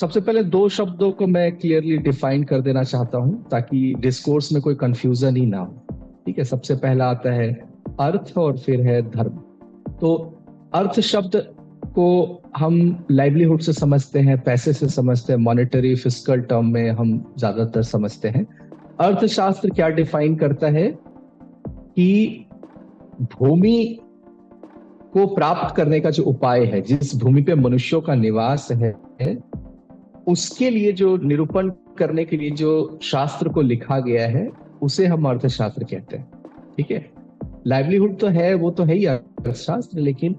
सबसे पहले दो शब्दों को मैं क्लियरली डिफाइन कर देना चाहता हूँ, ताकि डिस्कोर्स में कोई कंफ्यूजन ही ना हो। ठीक है, सबसे पहला आता है अर्थ और फिर है धर्म। तो अर्थ शब्द को हम लाइवलीहुड से समझते हैं, पैसे से समझते हैं मॉनेटरी फ़िज़िकल टर्म में हम ज़्यादातर समझते हैं। अर्थशास्त्र क्या डिफाइन करता है कि भूमि को प्राप्त करने का जो उपाय है, जिस भूमि पे मनुष्यों का निवास है उसके लिए जो निरूपण करने के लिए जो शास्त्र को लिखा गया है, उसे हम अर्थशास्त्र कहते हैं। ठीक है? लाइवलीहुड तो है, वो तो है ही अर्थशास्त्र, लेकिन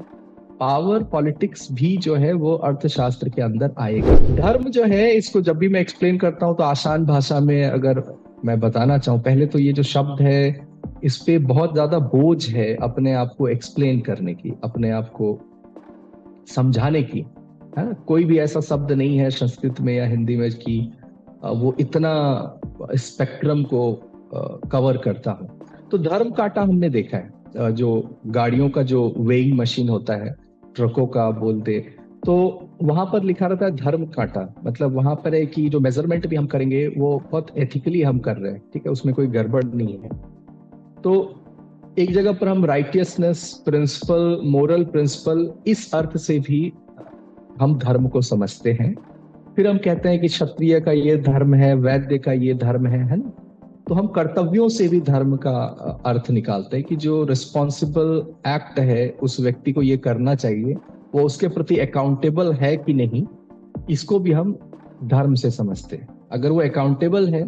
पावर पॉलिटिक्स भी जो है, वो अर्थशास्त्र के अंदर आएगा। धर्म जो है, इसको जब भी मैं एक्सप्लेन करता हूँ तो आसान भाषा में अगर मैं बताना चाहूँ, पहले तो ये जो शब्द है, इस पे बहुत ज़्यादा बोझ है अपने आप को एक्सप्लेन करने की, अपने आप को समझाने की। है? ना कोई भी ऐसा शब्द नहीं है संस्कृत में या हिंदी में कि वो इतना स्पेक्ट्रम को कवर करता हो। तो धर्म काटा हमने देखा है। जो गाड़ियों का जो वेइंग मशीन होता है ट्रकों का बोलते तो वहाँ पर लिखा रहता है धर्म काटा। मतलब वहाँ पर है कि जो मेज़रमेंट भी हम करेंगे, वो बहुत एथिकली हम कर रहे हैं, ठीक है? उसमें कोई गड़बड़ नहीं है। तो एक जगह पर हम राइटियसनेस प्रिंसिपल मोरल प्रिंसिपल इस अर्थ से भी हम धर्म को समझते हैं। फिर हम कहते हैं कि क्षत्रिय का ये धर्म है, वैद्य का ये धर्म है है ना? तो हम कर्तव्यों से भी धर्म का अर्थ निकालते हैं कि जो रिस्पॉन्सिबल एक्ट है, उस व्यक्ति को ये करना चाहिए, वो उसके प्रति अकाउंटेबल है कि नहीं, इसको भी हम धर्म से समझते हैं। अगर वो अकाउंटेबल है,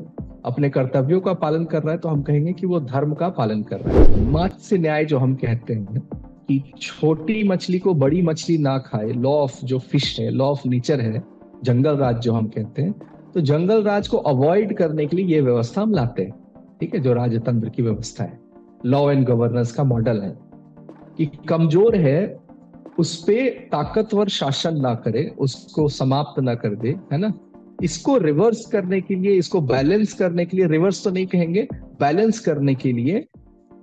अपने कर्तव्यों का पालन कर रहा है तो हम कहेंगे कि वो धर्म का पालन कर रहा है। मत्स्य न्याय जो हम कहते हैं कि छोटी मछली को बड़ी मछली ना खाए लॉ ऑफ़ जो फ़िश है लॉ ऑफ़ नेचर है, जंगल राज जो हम कहते हैं तो जंगल राज को अवॉइड करने के लिए ये व्यवस्था हम लाते हैं, ठीक है, जो राजतंत्र की व्यवस्था है। लॉ एंड गवर्नेंस का मॉडल है कि कमज़ोर है, उस पे ताकतवर शासन ना करे, उसको समाप्त ना कर दे, है ना? इसको रिवर्स करने के लिए, इसको बैलेंस करने के लिए रिवर्स तो नहीं कहेंगे बैलेंस करने के लिए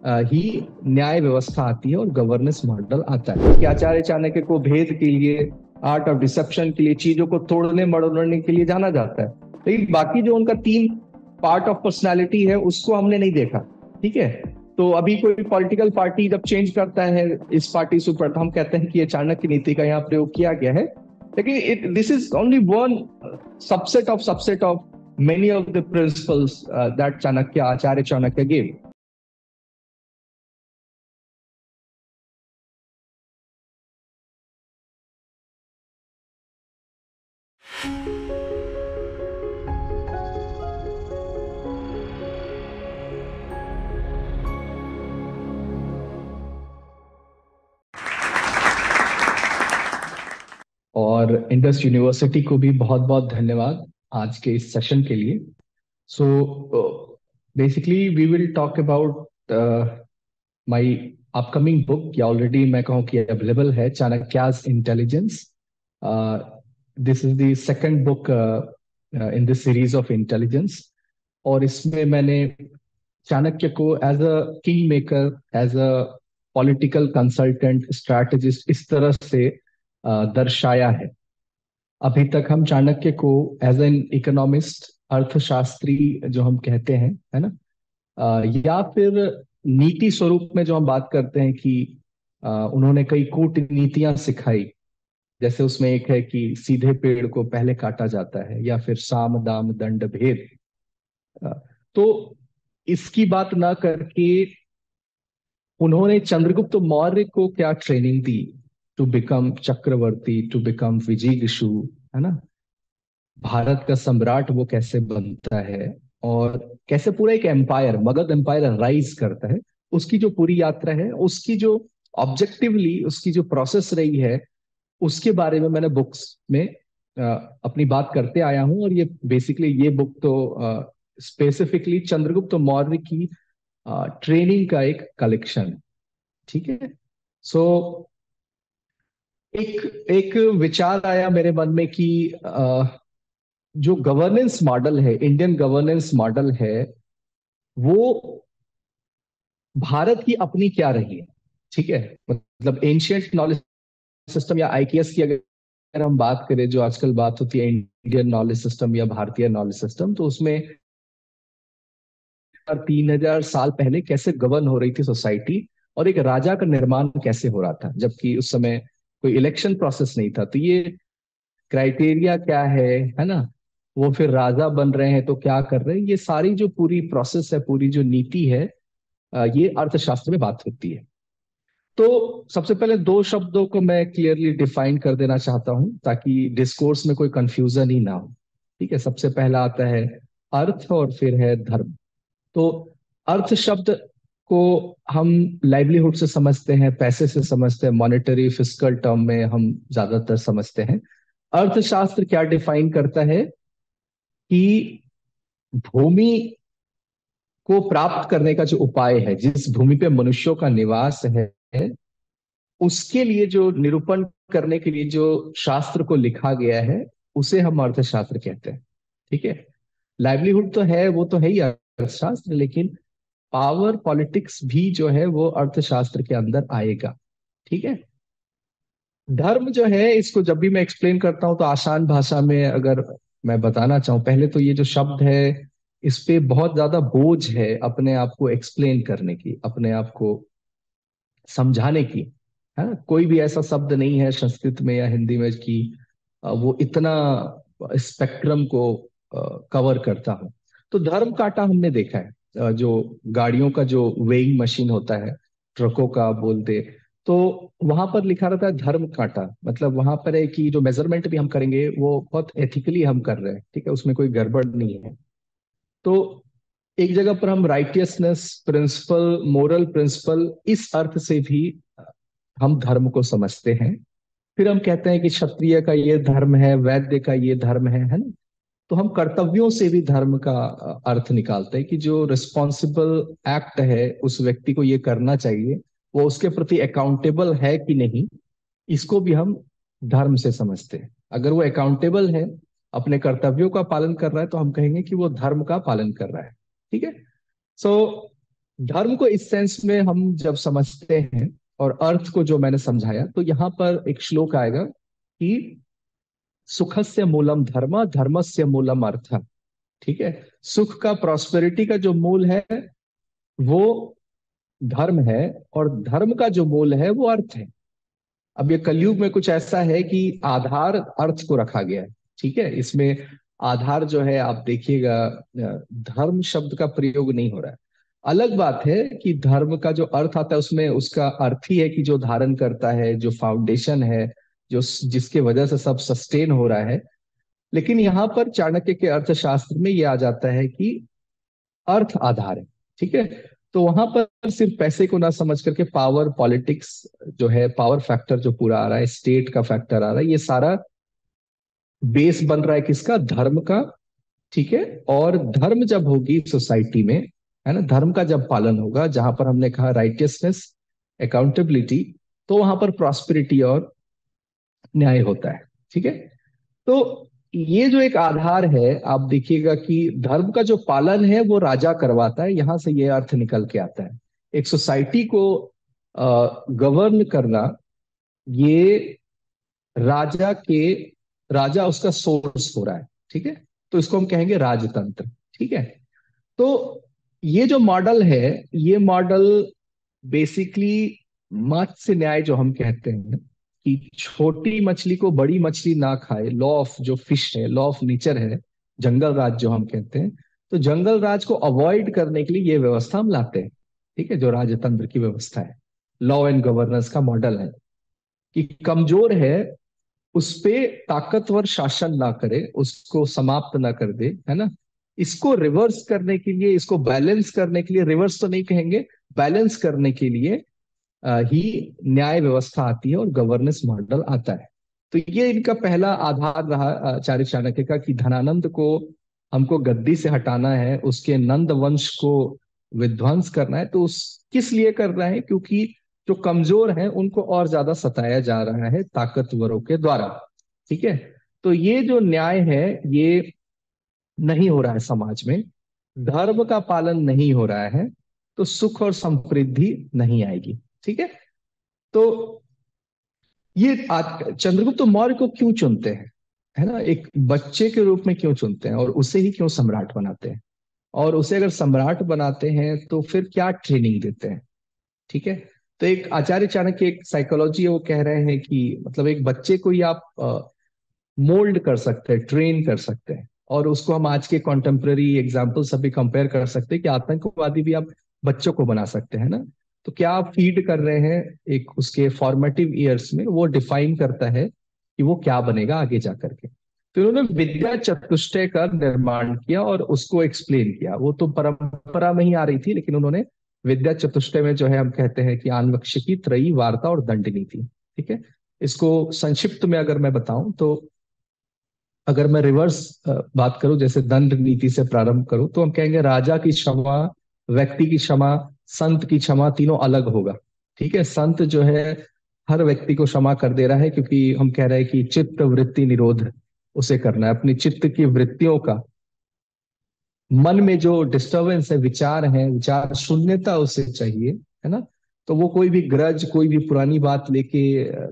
ही न्याय व्यवस्था आती है और गवर्नेंस मॉडल आता है। कि आचार्य चाणक्य को भेद के लिए आर्ट ऑफ़ डिसेप्शन के लिए, चीज़ों को तोड़ने मड़ोड़ने के लिए जाना जाता है। लेकिन बाकी जो उनका तीन पार्ट ऑफ़ पर्सनैलिटी है, उसको हमने नहीं देखा। ठीक है? तो अभी कोई पॉलिटिकल पार्टी जब चेंज करता है, इस पार्टी से ऊपर तो हम कहते हैं कि ये चाणक्य नीति का यहाँ प्रयोग किया गया है। लेकिन this is only one subset of subset of many of the principles that Chanakya, Acharya Chanakya gave Indus University को भी बहुत बहुत धन्यवाद आज के इस सेशन के लिए। So basically we will talk about my upcoming book या ऑलरेडी मैं कहूँ कि अवेलेबल है Chanakya's intelligence this is the second book in this series of intelligence और इसमें मैंने चाणक्य को as a kingmaker as a political consultant strategist इस तरह से दर्शाया है। अभी तक हम चाणक्य को एज एन इकोनॉमिस्ट अर्थशास्त्री जो हम कहते हैं है ना? आ, या फिर नीति स्वरूप में जो हम बात करते हैं कि आ, उन्होंने कई कूटनीतियाँ सिखाई। जैसे उसमें एक है कि सीधे पेड़ को पहले काटा जाता है या फिर साम दाम दंड भेद। तो इसकी बात ना करके उन्होंने चंद्रगुप्त मौर्य को क्या ट्रेनिंग दी? To become Chakraborty to become विजिगिशु है ना? भारत का सम्राट वो कैसे बनता है और कैसे पूरा एक एम्पायर मगध एम्पायर राइज करता है, उसकी जो पूरी यात्रा है, उसकी जो ऑब्जेक्टिवली उसकी जो प्रोसेस रही है, उसके बारे में मैंने बुक्स में अपनी बात करते आया हूँ और ये बेसिकली ये बुक तो स्पेसिफिकली चंद्रगुप्त मौर्य की ट्रेनिंग का एक कलेक्शन ठीक है? सो एक एक विचार आया मेरे मन में कि जो गवर्नेंस मॉडल है इंडियन गवर्नेंस मॉडल है, वो भारत की अपनी क्या रही है? ठीक है? मतलब एंशियंट नॉलेज सिस्टम या आईकेएस की अगर हम बात करें, जो आजकल बात होती है इंडियन नॉलेज सिस्टम या भारतीय नॉलेज सिस्टम तो उसमें तीन हज़ार साल पहले कैसे गवर्न हो रही थी सोसाइटी और एक राजा का निर्माण कैसे हो रहा था? जबकि उस समय कोई इलेक्शन प्रोसेस नहीं था। तो ये क्राइटेरिया क्या है है ना? वो फिर राजा बन रहे हैं तो क्या कर रहे हैं? ये सारी जो पूरी प्रोसेस है, पूरी जो नीति है ये अर्थशास्त्र में बात होती है। तो सबसे पहले दो शब्दों को मैं क्लियरली डिफाइन कर देना चाहता हूँ ताकि डिस्कोर्स में कोई कंफ्यूजन ही ना हो। ठीक है? सबसे पहला आता है अर्थ और फिर है धर्म। तो अर्थ शब्द को हम लाइवलीहुड से समझते हैं, पैसे से समझते हैं मॉनेटरी फ़िज़िकल टर्म में हम ज़्यादातर समझते हैं। अर्थशास्त्र क्या डिफाइन करता है कि भूमि को प्राप्त करने का जो उपाय है, जिस भूमि पे मनुष्यों का निवास है, उसके लिए जो निरूपण करने के लिए जो शास्त्र को लिखा गया है, उसे हम अर्थशास्त्र कहते हैं। ठीक है? लाइवलीहुड तो है, वो तो है ही अर्थशास्त्र, लेकिन पावर पॉलिटिक्स भी जो है वो अर्थशास्त्र के अंदर आएगा, ठीक है? धर्म जो है, इसको जब भी मैं एक्सप्लेन करता हूँ तो आसान भाषा में अगर मैं बताना चाहूँ, पहले तो ये जो शब्द है, इस पे बहुत ज़्यादा बोझ है अपने आप को एक्सप्लेन करने की, अपने आप को समझाने की, है ना? कोई भी ऐसा शब्द नहीं है संस्कृत में या हिंदी में कि वो इतना स्पेक्ट्रम को कवर करता हो। तो धर्म काटा हमने देखा है। जो गाड़ियों का जो वेइंग मशीन होता है ट्रकों का बोलते तो वहाँ पर लिखा रहता है धर्म कांटा। मतलब वहाँ पर है कि जो मेज़रमेंट भी हम करेंगे, वो बहुत एथिकली हम कर रहे हैं, ठीक है? उसमें कोई गड़बड़ नहीं है। तो एक जगह पर हम राइटियसनेस प्रिंसिपल मोरल प्रिंसिपल इस अर्थ से भी हम धर्म को समझते हैं। फिर हम कहते हैं कि क्षत्रिय का ये धर्म है, वैद्य का ये धर्म है है ना? तो हम कर्तव्यों से भी धर्म का अर्थ निकालते हैं कि जो रिस्पॉन्सिबल एक्ट है, उस व्यक्ति को ये करना चाहिए, वो उसके प्रति अकाउंटेबल है कि नहीं, इसको भी हम धर्म से समझते हैं। अगर वो अकाउंटेबल है, अपने कर्तव्यों का पालन कर रहा है तो हम कहेंगे कि वो धर्म का पालन कर रहा है। ठीक है? सो धर्म को इस सेंस में हम जब समझते हैं और अर्थ को जो मैंने समझाया तो यहाँ पर एक श्लोक आएगा कि सुखस्य मूलम धर्म, धर्मस्य मूलम अर्थ। ठीक है? सुख का प्रॉस्पेरिटी का जो मूल है, वो धर्म है और धर्म का जो मूल है, वो अर्थ है। अब ये कलयुग में कुछ ऐसा है कि आधार अर्थ को रखा गया है। ठीक है? इसमें आधार जो है, आप देखिएगा धर्म शब्द का प्रयोग नहीं हो रहा है। अलग बात है कि धर्म का जो अर्थ आता है, उसमें उसका अर्थ ही है कि जो धारण करता है, जो फाउंडेशन है जो जिसके वजह से सब सस्टेन हो रहा है। लेकिन यहाँ पर चाणक्य के अर्थशास्त्र में ये आ जाता है कि अर्थ आधार है, ठीक है? तो वहाँ पर सिर्फ़ पैसे को ना समझ करके पावर पॉलिटिक्स जो है पावर फैक्टर जो पूरा आ रहा है स्टेट का फैक्टर आ रहा है, ये सारा बेस बन रहा है किसका? धर्म का, ठीक है? और धर्म जब होगी सोसाइटी में, है ना? धर्म का जब पालन होगा, जहाँ पर हमने कहा राइटियसनेस अकाउंटेबिलिटी तो वहाँ पर प्रॉस्पेरिटी और न्याय होता है, ठीक है? तो ये जो एक आधार है, आप देखिएगा कि धर्म का जो पालन है, वो राजा करवाता है, यहाँ से ये अर्थ निकल के आता है। एक सोसाइटी को गवर्न करना, ये राजा के, राजा उसका सोर्स हो रहा है, ठीक है? तो इसको हम कहेंगे राजतंत्र, ठीक है? तो ये जो मॉडल है, ये मॉडल बेसिकली मत्स्य न्याय जो हम कहते हैं कि छोटी मछली को बड़ी मछली ना खाए। लॉ ऑफ़ जो फ़िश है लॉ ऑफ़ नेचर है, जंगल राज जो हम कहते हैं तो जंगल राज को अवॉइड करने के लिए ये व्यवस्था हम लाते हैं। ठीक है? जो राजतंत्र की व्यवस्था है। लॉ एंड गवर्नेंस का मॉडल है। कि कमज़ोर है, उस पे ताकतवर शासन ना करे, उसको समाप्त ना कर दे, है ना? इसको रिवर्स करने के लिए, इसको बैलेंस करने के लिए रिवर्स तो नहीं कहेंगे बैलेंस करने के लिए ही न्याय व्यवस्था आती है और गवर्नेंस मॉडल आता है। तो ये इनका पहला आधार रहा आचार्य चाणक्य का कि धनानंद को हमको गद्दी से हटाना है, उसके नंद वंश को विध्वंस करना है तो उस किस लिए कर रहे हैं? क्योंकि जो कमज़ोर हैं, उनको और ज़्यादा सताया जा रहा है ताकतवरों के द्वारा। ठीक है? तो ये जो न्याय है, ये नहीं हो रहा है समाज में। धर्म का पालन नहीं हो रहा है तो सुख और समृद्धि नहीं आएगी। ठीक है? तो ये चंद्रगुप्त मौर्य को क्यों चुनते हैं? है ना? एक बच्चे के रूप में क्यों चुनते हैं? और उसे ही क्यों सम्राट बनाते हैं? और उसे अगर सम्राट बनाते हैं तो फिर क्या ट्रेनिंग देते हैं? ठीक है? तो एक आचार्य चाणक्य, एक साइकोलॉजी वो कह रहे हैं कि मतलब एक बच्चे को ही आप मोल्ड कर सकते हैं ट्रेन कर सकते हैं। और उसको हम आज के कॉन्टेम्प्रेरी एग्ज़ाम्पल सभी कंपेयर कर सकते हैं कि आतंकवादी भी आप बच्चों को बना सकते हैं ना? तो क्या आप फ़ीड कर रहे हैं एक उसके फॉर्मेटिव ईयर्स में? वो डिफाइन करता है कि वो क्या बनेगा आगे जा करके तो उन्होंने विद्या चतुष्टय का निर्माण किया और उसको एक्सप्लेन किया। वो तो परंपरा में ही आ रही थी, लेकिन उन्होंने विद्या चतुष्टय में जो है, हम कहते हैं कि आनवक्ष की त्रयी वार्ता और दंड नीति ठीक है? इसको संक्षिप्त में अगर मैं बताऊँ तो अगर मैं रिवर्स बात करूँ, जैसे दंड नीति से प्रारंभ करूँ तो हम कहेंगे राजा की क्षमा, व्यक्ति की क्षमा संत की क्षमा तीनों अलग होगा। ठीक है? संत जो है, हर व्यक्ति को क्षमा कर दे रहा है क्योंकि हम कह रहे हैं कि चित्त वृत्ति निरोध उसे करना है। अपनी चित्त की वृत्तियों का, मन में जो डिस्टर्बेंस है, विचार है, विचार शून्यता उसे चाहिए, है ना? तो वो कोई भी ग्रज कोई भी पुरानी बात लेके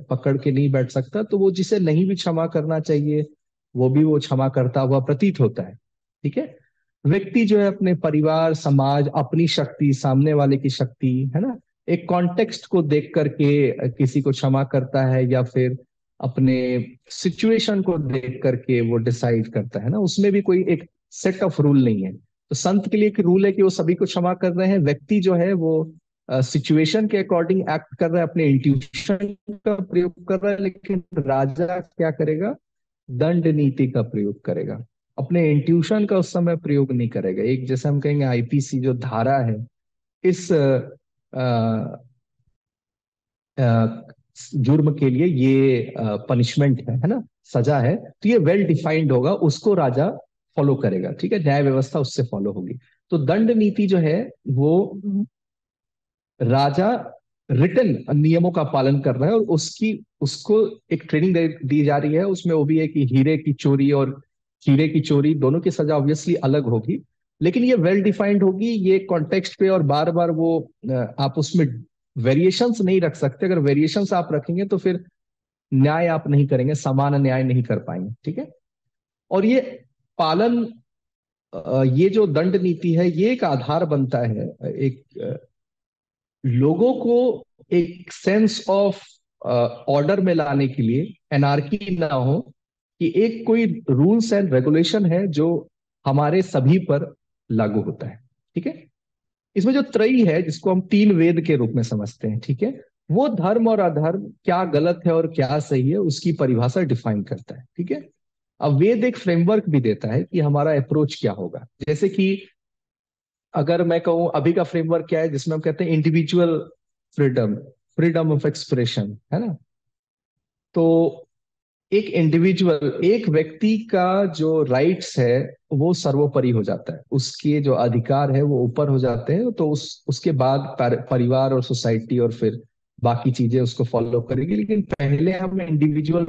पकड़ के नहीं बैठ सकता तो वो जिसे नहीं भी क्षमा करना चाहिए, वो भी वो क्षमा करता हुआ प्रतीत होता है। ठीक है? व्यक्ति जो है अपने परिवार समाज अपनी शक्ति सामने वाले की शक्ति है ना? एक कॉन्टेक्स्ट को देख करके किसी को क्षमा करता है या फिर अपने सिचुएशन को देख करके वो डिसाइड करता है ना? उसमें भी कोई एक सेट ऑफ़ रूल नहीं है। तो संत के लिए एक रूल है कि वो सभी को क्षमा कर रहे हैं। व्यक्ति जो है वो सिचुएशन uh, के अकॉर्डिंग एक्ट कर रहा है अपने इंट्यूशन का प्रयोग कर रहा है लेकिन राजा क्या करेगा? दंड नीति का प्रयोग करेगा। अपने इंट्यूशन का उस समय प्रयोग नहीं करेगा। एक जैसे हम कहेंगे आईपीसी जो धारा है इस जुर्म के लिए ये पनिशमेंट है है ना? सजा है। तो ये वेल डिफाइंड होगा उसको राजा फॉलो करेगा ठीक है? न्याय व्यवस्था उससे फॉलो होगी। तो दंड नीति जो है वो राजा रिटर्न नियमों का पालन कर रहा है और उसकी उसको एक ट्रेनिंग दी जा रही है। उसमें वो भी है कि हीरे की चोरी और हीरे की चोरी, दोनों की सजा ऑब्वियसली अलग होगी, लेकिन ये वेल डिफाइंड होगी, ये कॉन्टेक्स्ट पे और बार बार वो आप उसमें वेरिएशंस नहीं रख सकते। अगर वेरिएशंस आप रखेंगे तो फिर न्याय आप नहीं करेंगे, समान न्याय नहीं कर पाएँगे, ठीक है? और ये पालन ये जो दंड नीति है, ये एक आधार बनता है, एक लोगों को एक सेंस ऑफ़ ऑर्डर में लाने के लिए एनआरकी ना हो कि एक कोई रूल्स एंड रेगुलेशन है जो हमारे सभी पर लागू होता है, ठीक है? इसमें जो त्रयी है, जिसको हम तीन वेद के रूप में समझते हैं, ठीक है? वो धर्म और अधर्म, क्या गलत है और क्या सही है, उसकी परिभाषा डिफाइन करता है, ठीक है? अब वेद एक फ्रेमवर्क भी देता है कि हमारा अप्रोच क्या होगा। जैसे कि अगर मैं कहूँ, अभी का फ्रेमवर्क क्या है, जिसमें हम कहते हैं individual freedom freedom of expression है ना? तो एक इंडिविजुअल एक व्यक्ति का जो राइट्स है, वो सर्वोपरि हो जाता है। उसके जो अधिकार है, वो ऊपर हो जाते हैं तो उस, उसके बाद परिवार और सोसाइटी और फिर बाकी चीज़ें उसको फॉलो करेगी। लेकिन पहले हम इंडिविजुअल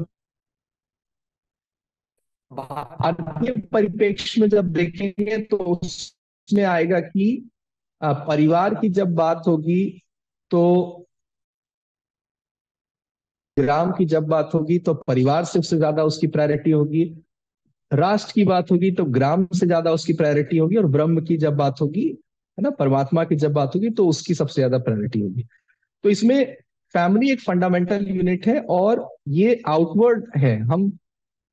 भारतीय परिप्रेक्ष्य में जब देखेंगे तो उसमें आएगा कि परिवार की जब बात होगी तो ग्राम की जब बात होगी तो परिवार से उससे ज़्यादा उसकी प्रायोरिटी होगी। राष्ट्र की बात होगी तो ग्राम से ज़्यादा उसकी प्रायोरिटी होगी और ब्रह्म की जब बात होगी, है ना, परमात्मा की जब बात होगी तो उसकी सबसे ज़्यादा प्रायोरिटी होगी। तो इसमें फैमिली एक फंडामेंटल यूनिट है और ये आउटवर्ड है। हम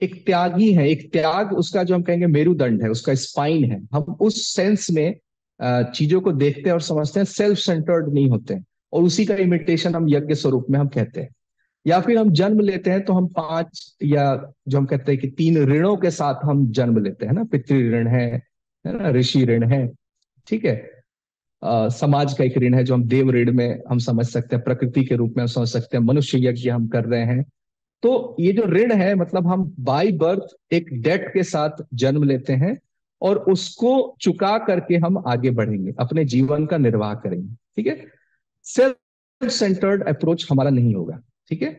एक त्यागी है। एक त्याग उसका जो हम कहेंगे मेरुदंड है, उसका स्पाइन है। हम उस सेंस में चीज़ों को देखते हैं और समझते हैं। सेल्फ सेंटर्ड नहीं होते। हैं और उसी का इमिटेशन हम यज्ञ स्वरूप में हम कहते हैं। या फिर हम जन्म लेते हैं तो हम पाँच या जो हम कहते हैं कि तीन ऋणों के साथ हम जन्म लेते हैं ना। पितृ ऋण है ना ऋषि ऋण है ठीक है। आ, समाज का एक ऋण है जो हम देव ऋण में हम समझ सकते हैं प्रकृति के रूप में हम समझ सकते हैं मनुष्य यज्ञ हम कर रहे हैं। तो ये जो ऋण है मतलब हम बाई बर्थ एक डेट के साथ जन्म लेते हैं और उसको चुका करके हम आगे बढ़ेंगे अपने जीवन का निर्वाह करेंगे ठीक है। सेल्फ सेंटर्ड अप्रोच हमारा नहीं होगा। ठीक है?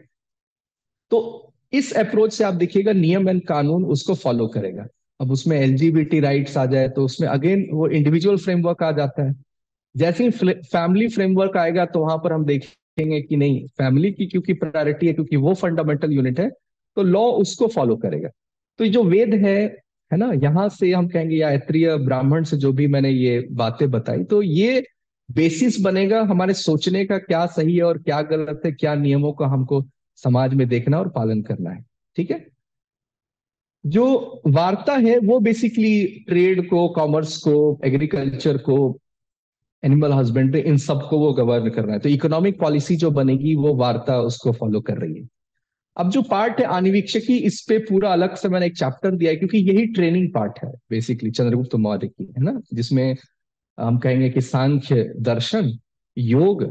तो इस अप्रोच से आप देखिएगा नियम एंड कानून उसको फॉलो करेगा। अब उसमें एलजीबीटी राइट्स आ जाए तो उसमें अगेन वो इंडिविजुअल फ्रेमवर्क आ जाता है। जैसे ही फैमिली फ्रेमवर्क आएगा तो वहाँ पर हम देखेंगे कि नहीं फैमिली की क्योंकि प्रायोरिटी है, क्योंकि वो फंडामेंटल यूनिट है तो लॉ उसको फॉलो करेगा। तो जो वेद है है ना? यहाँ से हम कहेंगे या ब्राह्मण से जो भी मैंने ये बातें बताई तो ये बेसिस बनेगा हमारे सोचने का क्या सही है और क्या गलत है, क्या नियमों का हमको समाज में देखना और पालन करना है। ठीक है? जो वार्ता है वो बेसिकली ट्रेड को कॉमर्स को एग्रीकल्चर को एनिमल हस्बेंड्री इन सबको वो गवर्न कर रहा है। तो इकोनॉमिक पॉलिसी जो बनेगी वो वार्ता उसको फॉलो कर रही है। अब जो पार्ट है आनिवीक्षकी इस पे पूरा अलग से मैंने एक चैप्टर दिया है, क्योंकि यही ट्रेनिंग पार्ट है बेसिकली चंद्रगुप्त मौर्य की, है ना? जिसमें हम कहेंगे कि सांख्य दर्शन, योग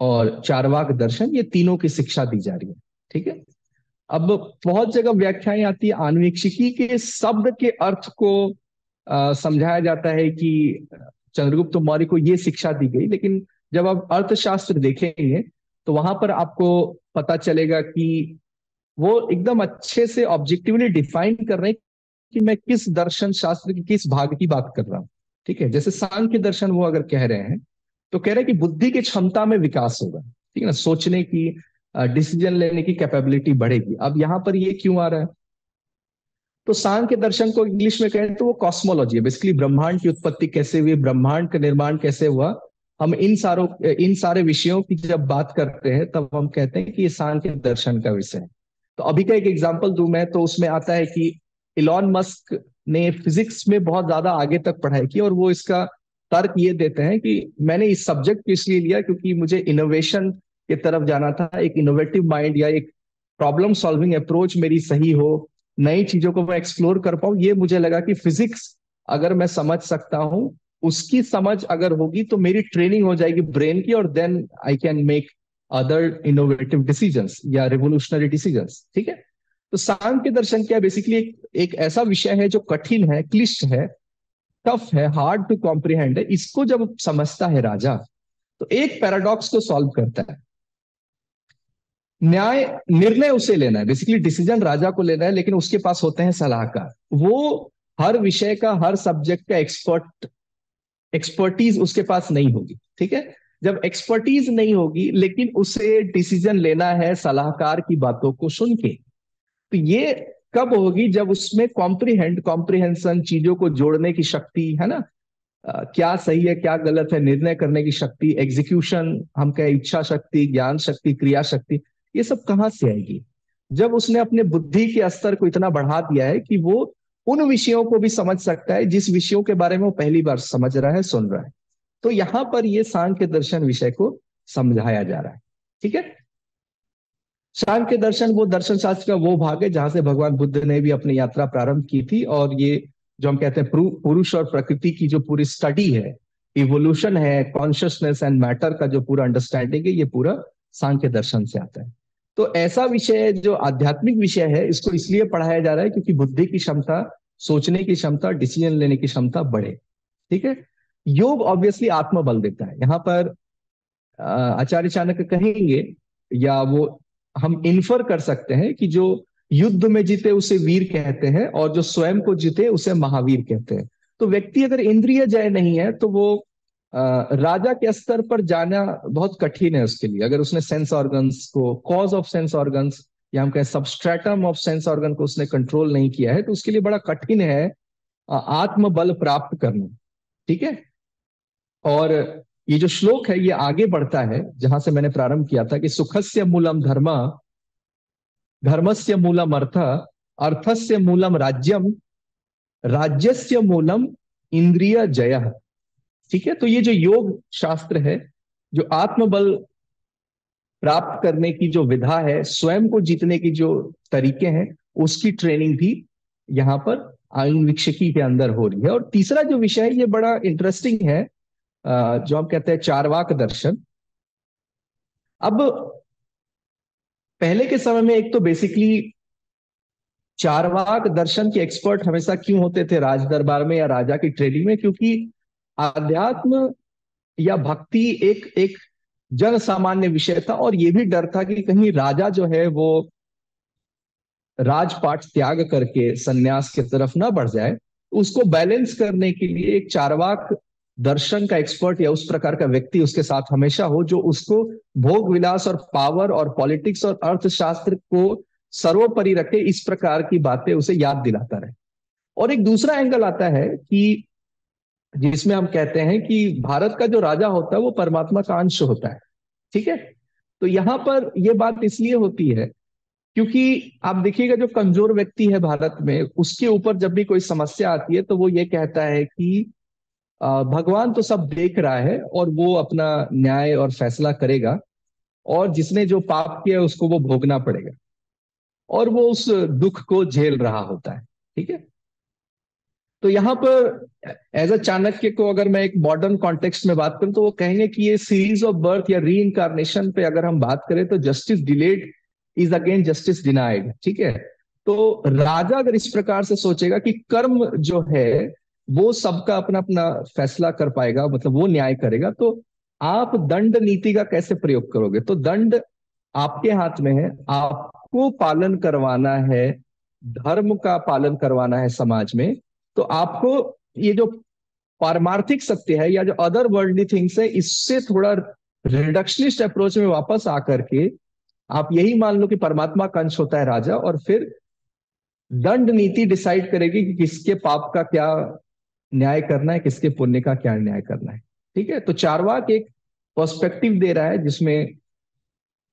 और चारवाक दर्शन, ये तीनों की शिक्षा दी जा रही है। ठीक है? अब बहुत जगह व्याख्याएँ आती है आन्वेक्षिकी के शब्द के अर्थ को समझाया जाता है कि चंद्रगुप्त मौर्य को ये शिक्षा दी गई, लेकिन जब आप अर्थशास्त्र देखेंगे तो वहाँ पर आपको पता चलेगा कि वो एकदम अच्छे से ऑब्जेक्टिवली डिफाइन कर रहे हैं कि मैं किस दर्शन शास्त्र की किस भाग की बात कर रहा हूँ। ठीक है? जैसे सांख्य दर्शन वो अगर कह रहे हैं तो कह रहे हैं कि बुद्धि की क्षमता में विकास होगा। ठीक है ना? सोचने की डिसीज़न लेने की कैपेबिलिटी बढ़ेगी। अब यहाँ पर ये क्यों आ रहा है? तो सांख्य दर्शन को इंग्लिश में कहें तो वो कॉस्मोलॉजी है। बेसिकली ब्रह्मांड की उत्पत्ति कैसे हुई, ब्रह्मांड का निर्माण कैसे हुआ? हम इन सारों, इन सारे विषयों की जब बात करते हैं, तब हम कहते हैं कि ये सांख्य दर्शन का विषय है। तो अभी का एक एग्ज़ाम्पल दू मैं तो उसमें आता है कि इलॉन मस्क ने फिजिक्स में बहुत ज़्यादा आगे तक पढ़ाई की और वो इसका तर्क ये देते हैं कि मैंने इस सब्जेक्ट को इसलिए लिया क्योंकि मुझे इनोवेशन की तरफ़ जाना था, एक इनोवेटिव माइंड या एक प्रॉब्लम सॉल्विंग अप्रोच मेरी सही हो, नई चीज़ों को मैं एक्सप्लोर कर पाऊँ, ये मुझे लगा कि फिजिक्स अगर मैं समझ सकता हूँ, उसकी समझ अगर होगी तो मेरी ट्रेनिंग हो जाएगी ब्रेन की और then I can make other innovative decision या रिवोल्यूशनरी डिसीज़न ठीक है? तो सांख्य दर्शन क्या बेसिकली एक, एक ऐसा विषय है जो कठिन है क्लिष्ट है टफ है हार्ड टू कॉम्प्रिहेंड है। इसको जब समझता है राजा तो एक पैराडॉक्स को सॉल्व करता है। न्याय निर्णय उसे लेना है। बेसिकली डिसीज़न राजा को लेना है लेकिन उसके पास होते हैं सलाहकार। वो हर विषय का हर सब्जेक्ट का एक्सपर्ट एक्सपर्टीज उसके पास नहीं होगी ठीक है? जब एक्सपर्टीज नहीं होगी लेकिन उसे डिसीज़न लेना है सलाहकार की बातों को सुन के। तो ये कब होगी जब उसमें कॉम्प्रीहेंड कॉम्प्रीहेंशन चीज़ों को जोड़ने की शक्ति है ना? आ, क्या सही है क्या गलत है निर्णय करने की शक्ति एग्जीक्यूशन हम कहें इच्छा शक्ति ज्ञान शक्ति क्रिया शक्ति ये सब कहाँ से आएगी? जब उसने अपने बुद्धि के स्तर को इतना बढ़ा दिया है कि वो उन विषयों को भी समझ सकता है जिस विषयों के बारे में वो पहली बार समझ रहा है सुन रहा है। तो यहाँ पर ये सांख्य दर्शन विषय को समझाया जा रहा है। ठीक है? सांख्य दर्शन, वो दर्शन शास्त्र का वो भाग है जहाँ से भगवान बुद्ध ने भी अपनी यात्रा प्रारंभ की थी और ये जो हम कहते हैं पुरुष और प्रकृति की जो पूरी स्टडी है इवोल्यूशन है कॉन्शियसनेस एंड मैटर का जो पूरा अंडरस्टैंडिंग है, ये पूरा सांख्य दर्शन से आता है। तो ऐसा विषय जो आध्यात्मिक विषय है, इसको इसलिए पढ़ाया जा रहा है क्योंकि बुद्धि की क्षमता, सोचने की क्षमता डिसीज़न लेने की क्षमता बढ़े। ठीक है? योग ऑब्वियसली आत्मबल देता है। यहाँ पर आचार्य चाणक्य कहेंगे, या वो हम इन्फर कर सकते हैं कि जो युद्ध में जीते उसे वीर कहते हैं और जो स्वयं को जीते उसे महावीर कहते हैं। तो व्यक्ति अगर इंद्रिय जय नहीं है तो वो राजा के स्तर पर जाना बहुत कठिन है उसके लिए। अगर उसने सेंस ऑर्गन्स को कॉज ऑफ़ सेंस ऑर्गन्स या हम कहें सबस्ट्रेटम ऑफ़ सेंस ऑर्गन को उसने कंट्रोल नहीं किया है तो उसके लिए बड़ा कठिन है आत्मबल प्राप्त करना। ठीक है? और ये जो श्लोक है, ये आगे बढ़ता है, जहाँ से मैंने प्रारंभ किया था कि सुखस्य मूलम धर्म, धर्मस्य मूलम अर्थ, अर्थस्य मूलम राज्यम, राज्यस्य मूलम इंद्रिय जय। ठीक है? तो ये जो योग शास्त्र है, जो आत्मबल प्राप्त करने की जो विधा है, स्वयं को जीतने की जो तरीके हैं, उसकी ट्रेनिंग भी यहाँ पर आयु विक्षकी के अंदर हो रही है। और तीसरा जो विषय ये बड़ा इंटरेस्टिंग है जो हम कहते हैं चारवाक दर्शन। अब पहले के समय में एक तो बेसिकली चारवाक दर्शन के एक्सपर्ट हमेशा क्यों होते थे राज दरबार में या राजा की ट्रेनिंग में? क्योंकि आध्यात्म या भक्ति एक एक जन सामान्य विषय था और ये भी डर था कि कहीं राजा जो है वो राजपाट त्याग करके सन्यास की तरफ़ ना बढ़ जाए। उसको बैलेंस करने के लिए एक चारवाक दर्शन का एक्सपर्ट या उस प्रकार का व्यक्ति उसके साथ हमेशा हो, जो उसको भोग विलास और पावर और पॉलिटिक्स और अर्थशास्त्र को सर्वोपरि रखे, इस प्रकार की बातें उसे याद दिलाता रहे। और एक दूसरा एंगल आता है कि जिसमें हम कहते हैं कि भारत का जो राजा होता है, वो परमात्मा का अंश होता है। ठीक है? तो यहाँ पर यह बात इसलिए होती है क्योंकि आप देखिएगा, जो कमज़ोर व्यक्ति है भारत में, उसके ऊपर जब भी कोई समस्या आती है तो वो ये कहता है कि भगवान तो सब देख रहा है और वो अपना न्याय और फैसला करेगा और जिसने जो पाप किया उसको वो भोगना पड़ेगा और वो उस दुख को झेल रहा होता है, ठीक है? तो यहाँ पर एज अ चाणक्य को अगर मैं एक मॉडर्न कॉन्टेक्स्ट में बात करूँ तो वो कहेंगे कि ये सीरीज़ ऑफ़ बर्थ या री इनकारनेशन पे अगर हम बात करें तो justice delayed is again justice denied ठीक है? तो राजा अगर इस प्रकार से सोचेगा कि कर्म जो है वो सबका अपना अपना फैसला कर पाएगा मतलब वो न्याय करेगा। तो आप दंड नीति का कैसे प्रयोग करोगे? तो दंड आपके हाथ में है, आपको पालन करवाना है, धर्म का पालन करवाना है समाज में। तो आपको ये जो पारमार्थिक सत्य है या जो अदर वर्ल्डली थिंग्स है, इससे थोड़ा रिडक्शनिस्ट अप्रोच में वापस आकर के आप यही मान लो कि परमात्मा का अंश होता है राजा और फिर दंड नीति डिसाइड करेगी कि किसके पाप का क्या न्याय करना है, किसके पुण्य का क्या न्याय करना है? ठीक है? तो चारवाक एक पर्सपेक्टिव दे रहा है, जिसमें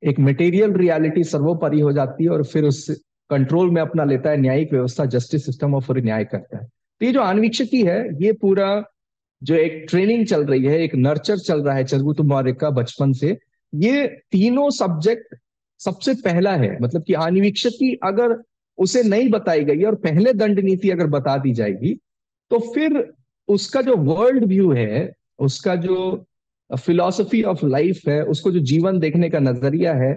एक मटेरियल रियलिटी सर्वोपरि हो जाती है और फिर उस कंट्रोल में अपना लेता है, न्यायिक व्यवस्था जस्टिस सिस्टम और फिर न्याय करता है। तो ये जो आन्वीक्षकी है, ये पूरा जो एक ट्रेनिंग चल रही है, एक नर्चर चल रहा है चरगुतु मौर्य का बचपन से, ये तीनों सब्जेक्ट सबसे पहला है। मतलब कि आन्वीक्षकी अगर उसे नहीं बताई गई और पहले दंड नीति अगर बता दी जाएगी तो फिर उसका जो वर्ल्ड व्यू है, उसका जो फिलॉसफी ऑफ़ लाइफ है, उसको जो जीवन देखने का नज़रिया है,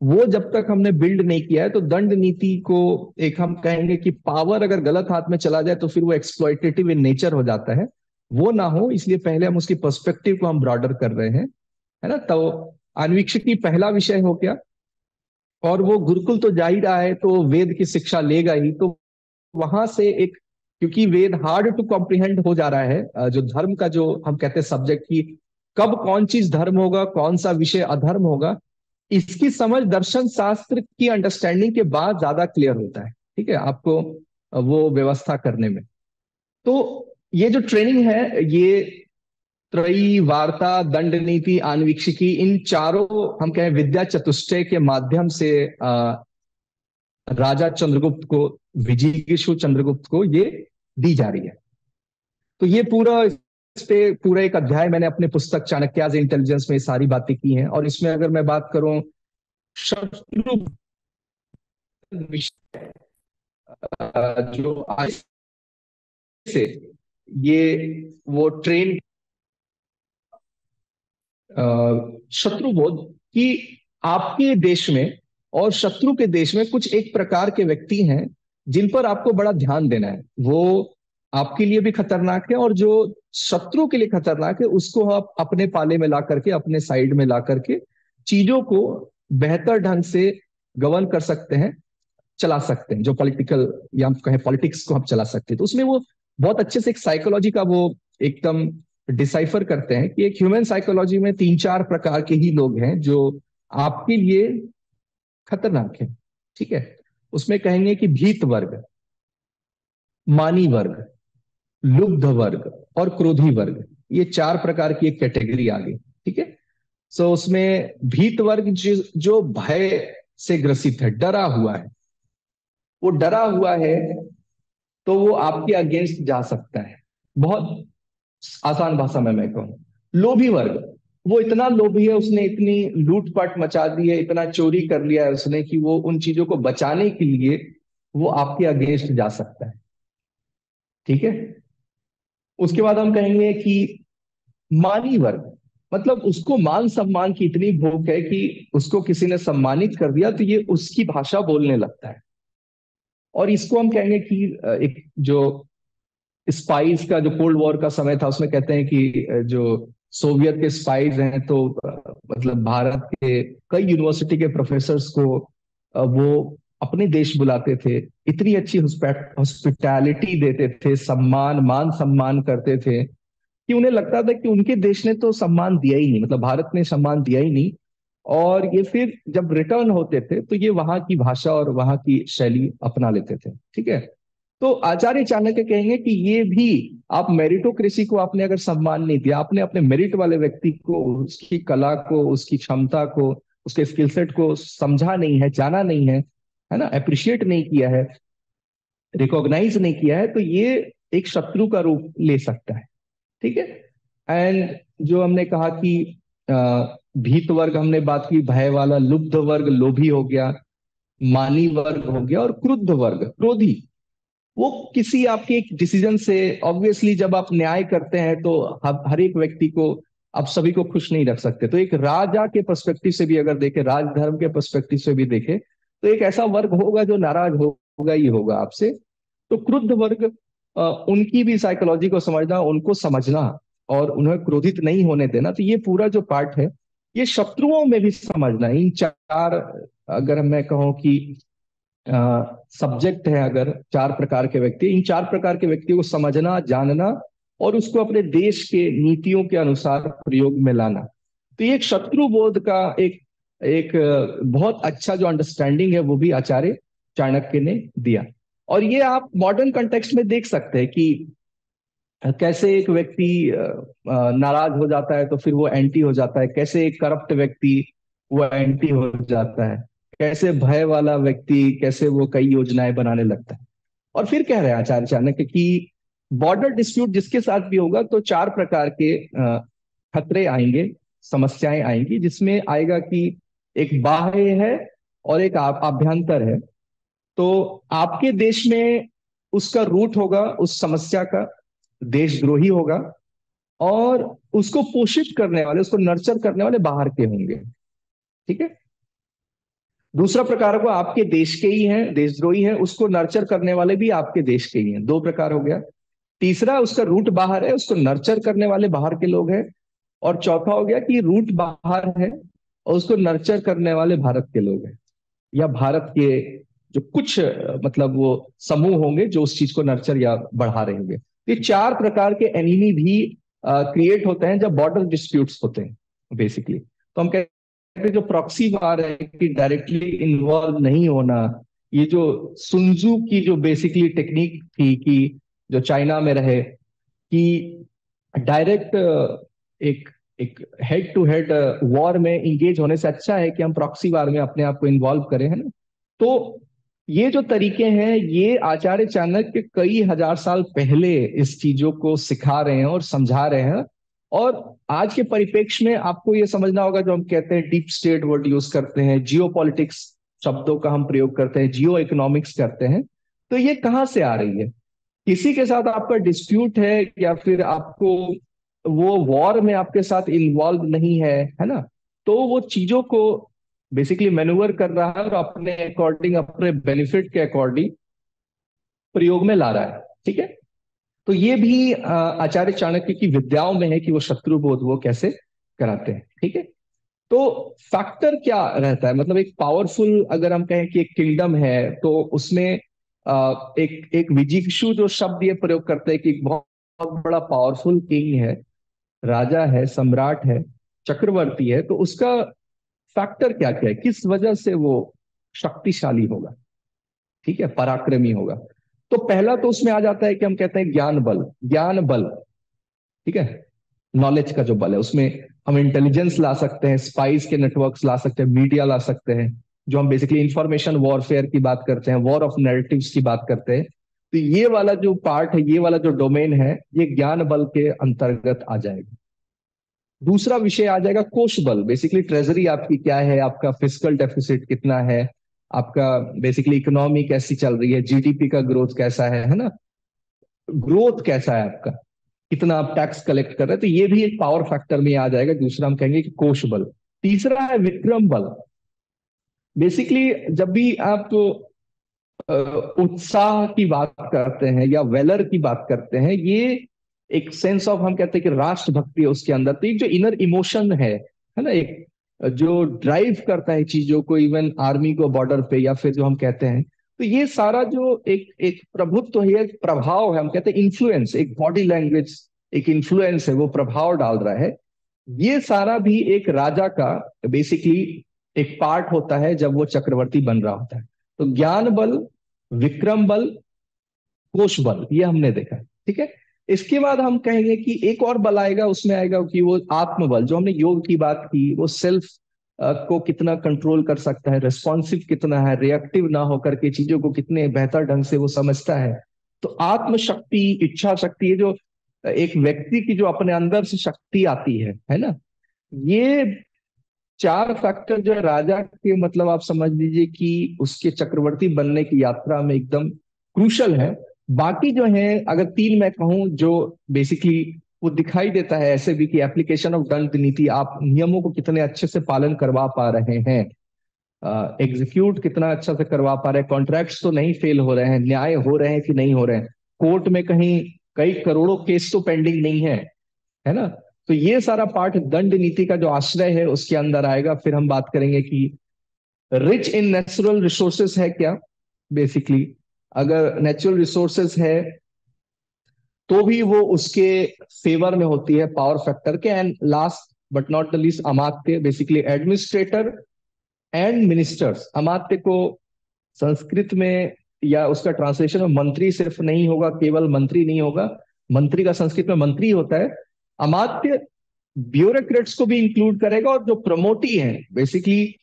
वो जब तक हमने बिल्ड नहीं किया है तो दंड नीति को एक हम कहेंगे कि पावर अगर गलत हाथ में चला जाए तो फिर वो एक्सप्लॉइटेटिव इन नेचर हो जाता है। वो ना हो, इसलिए पहले हम उसकी पर्सपेक्टिव को हम ब्रॉडर कर रहे हैं, है ना? तो अन्वीक्षक पहला विषय हो गया, और वो गुरुकुल तो जा ही रहा है तो वेद की शिक्षा लेगा ही तो वहाँ से एक क्योंकि वेद हार्ड टू कॉम्प्रिहेंड हो जा रहा है जो धर्म का जो हम कहते हैं सब्जेक्ट की कब कौन चीज़ धर्म होगा कौन सा विषय अधर्म होगा इसकी समझ दर्शन शास्त्र की अंडरस्टैंडिंग के बाद ज़्यादा क्लियर होता है ठीक है आपको वो व्यवस्था करने में। तो ये जो ट्रेनिंग है ये त्रयी वार्ता दंड नीति आन्वीक्षिकी इन चारों हम कहें विद्या चतुष्टय के माध्यम से आ, राजा चंद्रगुप्त को विजिगिशु चंद्रगुप्त को ये दी जा रही है। तो ये पूरा इस पे पूरा एक अध्याय मैंने अपने पुस्तक चाणक्याज इंटेलिजेंस में सारी बातें की हैं और इसमें अगर मैं बात करूँ, शत्रु जो आज से ये वो ट्रेन शत्रुबोध कि आपके देश में और शत्रु के देश में कुछ एक प्रकार के व्यक्ति हैं जिन पर आपको बड़ा ध्यान देना है, वो आपके लिए भी खतरनाक है और जो शत्रु के लिए खतरनाक है, उसको आप अपने पाले में ला करके, अपने साइड में ला करके चीज़ों को बेहतर ढंग से गवर्न कर सकते हैं, चला सकते हैं, जो पॉलिटिकल या हम कहें पॉलिटिक्स को हम चला सकते हैं। तो उसमें वो बहुत अच्छे से एक साइकोलॉजी का वो एकदम डिसाइफर करते हैं कि एक ह्यूमन साइकोलॉजी में तीन चार प्रकार के ही लोग हैं जो आपके लिए खतरनाक है, ठीक है? उसमें कहेंगे कि भीत वर्ग मानी वर्ग लुब्ध वर्ग और क्रोधी वर्ग ये चार प्रकार की एक कैटेगरी आ गई ठीक है? सो उसमें भीत वर्ग जो, जो भय से ग्रसित है डरा हुआ है वो डरा हुआ है तो वो आपके अगेंस्ट जा सकता है। बहुत आसान भाषा में मैं कहूँ लोभी वर्ग वो इतना लोभी है, उसने इतनी लूटपाट मचा दी है, इतना चोरी कर लिया है उसने कि वो उन चीज़ों को बचाने के लिए वो आपके अगेंस्ट जा सकता है। ठीक है? उसके बाद हम कहेंगे कि मानी वर्ग मतलब उसको मान सम्मान की इतनी भूख है कि उसको किसी ने सम्मानित कर दिया तो ये उसकी भाषा बोलने लगता है। और इसको हम कहेंगे कि एक जो स्पाइस का, जो कोल्ड वॉर का समय था, उसमें कहते हैं कि जो सोवियत के स्पाइज हैं तो मतलब भारत के कई यूनिवर्सिटी के प्रोफेसर को वो अपने देश बुलाते थे, इतनी अच्छी हॉस्पिटैलिटी देते थे, सम्मान, मान सम्मान करते थे, कि उन्हें लगता था कि उनके देश ने तो सम्मान दिया ही नहीं मतलब भारत ने सम्मान दिया ही नहीं। और ये फिर जब रिटर्न होते थे तो ये वहाँ की भाषा और वहाँ की शैली अपना लेते थे, ठीक है? तो आचार्य चाणक्य कहेंगे कि ये भी आप मेरिटोक्रेसी को आपने अगर सम्मान नहीं दिया, आपने अपने मेरिट वाले व्यक्ति को, उसकी कला को, उसकी क्षमता को, उसके स्किल सेट को समझा नहीं है, जाना नहीं है है ना? अप्रिशिएट नहीं किया है रिकॉग्नाइज नहीं किया है तो ये एक शत्रु का रूप ले सकता है, ठीक है? एंड जो हमने कहा कि भीत वर्ग, हमने बात की, भय वाला, लुब्ध वर्ग, लोभी हो गया, मानी वर्ग हो गया और क्रुद्ध वर्ग, क्रोधी। वो किसी आपके एक डिसीज़न से ऑब्वियसली जब आप न्याय करते हैं तो हर एक व्यक्ति को आप सभी को खुश नहीं रख सकते। तो एक राजा के पर्सपेक्टिव से भी अगर देखें, राजधर्म के पर्सपेक्टिव से भी देखें तो एक ऐसा वर्ग होगा जो नाराज़ होगा ही होगा आपसे। तो क्रुद्ध वर्ग उनकी भी साइकोलॉजी को समझना, उनको समझना और उन्हें क्रोधित नहीं होने देना तो ये पूरा जो पार्ट है, ये शत्रुओं में भी समझना। इन चार, अगर मैं कहूँ कि सब्जेक्ट है अगर चार प्रकार के व्यक्ति, इन चार प्रकार के व्यक्तियों को समझना, जानना और उसको अपने देश के नीतियों के अनुसार प्रयोग में लाना। तो ये एक शत्रु बोध का एक एक, बहुत अच्छा जो अंडरस्टैंडिंग है वो भी आचार्य चाणक्य ने दिया। और ये आप मॉडर्न कंटेक्स्ट में देख सकते हैं कि कैसे एक व्यक्ति नाराज़ हो जाता है तो फिर वो एंटी हो जाता है। कैसे एक करप्ट व्यक्ति वो एंटी हो जाता है। कैसे भय वाला व्यक्ति कैसे वो कई योजनाएँ बनाने लगता है? और फिर कह रहे हैं आचार्य चाणक्य कि बॉर्डर डिस्प्यूट जिसके साथ भी होगा तो चार प्रकार के खतरे आएँगे, समस्याएँ आएँगी, जिसमें आएगा कि एक बाह्य है और एक आभ्यंतर है। तो आपके देश में उसका रूट होगा, उस समस्या का, देशद्रोही होगा, और उसको पोषित करने वाले, उसको नर्चर करने वाले बाहर के होंगे। ठीक है? दूसरा प्रकार को आपके देश के ही हैं, देशद्रोही है, उसको नर्चर करने वाले भी आपके देश के ही हैं। दो प्रकार हो गया। तीसरा, उसका रूट बाहर है, उसको नर्चर करने वाले बाहर के लोग हैं। और चौथा हो गया कि रूट बाहर है और उसको नर्चर करने वाले भारत के लोग हैं। या भारत के जो कुछ मतलब वो समूह होंगे जो उस चीज़ को नर्चर या बढ़ा रहे होंगे। ये चार प्रकार के एनिमी भी क्रिएट होते हैं जब बॉर्डर डिस्प्यूट्स होते हैं बेसिकली तो हम कहते हैं जो प्रॉक्सी वार है कि डायरेक्टली इन्वॉल्व नहीं होना, ये जो सुनजू की जो बेसिकली टेक्निक थी कि जो चाइना में रहे, कि डायरेक्ट एक एक हेड टू हेड वॉर में इंगेज होने से अच्छा है कि हम प्रॉक्सी वार में अपने आप को इन्वॉल्व करें, है ना? तो ये जो तरीके हैं, ये आचार्य चाणक्य कई हज़ार साल पहले इस चीज़ों को सिखा रहे हैं और समझा रहे हैं। और आज के परिप्रेक्ष्य में आपको ये समझना होगा जो हम कहते हैं डीप स्टेट वर्ड यूज़ करते हैं जियो शब्दों का हम प्रयोग करते हैं जियो इकोनॉमिक्स करते हैं। तो ये कहाँ से आ रही है? किसी के साथ आपका डिस्प्यूट है या फिर आपको वो वॉर में आपके साथ इन्वॉल्व नहीं है है ना? तो वो चीज़ों को बेसिकली मैनुवर कर रहा है और अपने अकॉर्डिंग अपने बेनिफिट के अकॉर्डिंग प्रयोग में ला रहा है, ठीक है? तो ये भी आचार्य चाणक्य की विद्याओं में है कि वो शत्रु बोध वो कैसे कराते हैं, ठीक है? तो फैक्टर क्या रहता है? मतलब एक पावरफुल अगर हम कहें कि एक किंगडम है तो उसमें एक एक विजिक्षु जो शब्द ये प्रयोग करते हैं कि बहुत बड़ा पावरफुल किंग है, राजा है, सम्राट है, चक्रवर्ती है तो उसका फैक्टर क्या क्या है? किस वजह से वो शक्तिशाली होगा? ठीक है? पराक्रमी होगा। तो पहला तो उसमें आ जाता है कि हम कहते हैं ज्ञान बल ज्ञान बल, ठीक है? नॉलेज का जो बल है, उसमें हम इंटेलिजेंस ला सकते हैं स्पाइस के नेटवर्क्स ला सकते हैं मीडिया ला सकते हैं, जो हम बेसिकली इंफॉर्मेशन वॉरफेयर की बात करते हैं वॉर ऑफ़ नेरेटिव्स की बात करते हैं। तो ये वाला जो पार्ट है, ये वाला जो डोमेन है, ये ज्ञान बल के अंतर्गत आ जाएगा। दूसरा विषय आ जाएगा कोष बल बेसिकली ट्रेजरी आपकी क्या है, आपका फ़िज़िकल डेफिसिट कितना है आपका बेसिकली इकोनॉमी कैसी चल रही है? जीडीपी का ग्रोथ कैसा है है ना? ग्रोथ कैसा है आपका? कितना आप टैक्स कलेक्ट कर रहे हैं? तो ये भी एक पावर फैक्टर में आ जाएगा। दूसरा हम कहेंगे कि कोष बल। तीसरा है विक्रम बल। बेसिकली जब भी आप तो उत्साह की बात करते हैं या वेलर की बात करते हैं, ये एक सेंस ऑफ़ हम कहते हैं कि राष्ट्रभक्ति है उसके अंदर। तो जो इनर इमोशन है है ना? एक जो ड्राइव करता है चीज़ों को इवन आर्मी को बॉर्डर पे, या फिर जो हम कहते हैं तो ये सारा जो एक एक प्रभुत्व तो है, एक प्रभाव है, हम कहते हैं इन्फ्लुएंस एक बॉडी लैंग्वेज एक इन्फ्लुएंस है, वो प्रभाव डाल रहा है। ये सारा भी एक राजा का बेसिकली एक पार्ट होता है जब वो चक्रवर्ती बन रहा होता है। तो ज्ञान बल, विक्रम बल कोश बल, ये हमने देखा, ठीक है? इसके बाद हम कहेंगे कि एक और बल आएगा, उसमें आएगा कि वो आत्मबल, जो हमने योग की बात की, वो सेल्फ को कितना कंट्रोल कर सकता है रेस्पॉन्सिव कितना है रिएक्टिव ना होकर के चीज़ों को कितने बेहतर ढंग से वो समझता है। तो आत्मशक्ति इच्छा शक्ति ये जो एक व्यक्ति की जो अपने अंदर से शक्ति आती है है ना? ये चार फैक्टर जो है, राजा के मतलब आप समझ लीजिए कि उसके चक्रवर्ती बनने की यात्रा में एकदम क्रूशल है। बाकी जो है, अगर तीन मैं कहूँ, जो बेसिकली वो दिखाई देता है ऐसे भी कि एप्लीकेशन ऑफ़ दंड नीति, आप नियमों को कितने अच्छे से पालन करवा पा रहे हैं? एग्जीक्यूट कितना अच्छा से करवा पा रहे हैं? कॉन्ट्रैक्ट्स तो नहीं फेल हो रहे हैं, न्याय हो रहे हैं कि नहीं हो रहे हैं? कोर्ट में कहीं कई करोड़ों केस तो पेंडिंग नहीं है है ना? तो ये सारा पार्ट दंड नीति का जो आश्रय है, उसके अंदर आएगा, फिर हम बात करेंगे कि रिच इन नेचुरल रिसोर्सेस है क्या बेसिकली अगर नेचुरल रिसोर्सेस है तो भी वो उसके फेवर में होती है पावर फैक्टर के end last but not the least Amatya basically administrator and ministers अमात्य को संस्कृत में या उसका ट्रांसलेशन में मंत्री सिर्फ़ नहीं होगा, केवल मंत्री नहीं होगा, मंत्री का संस्कृत में मंत्री होता है। अमात्य ब्यूरोक्रेट्स को भी इंक्लूड करेगा और जो प्रमोटी है बेसिकली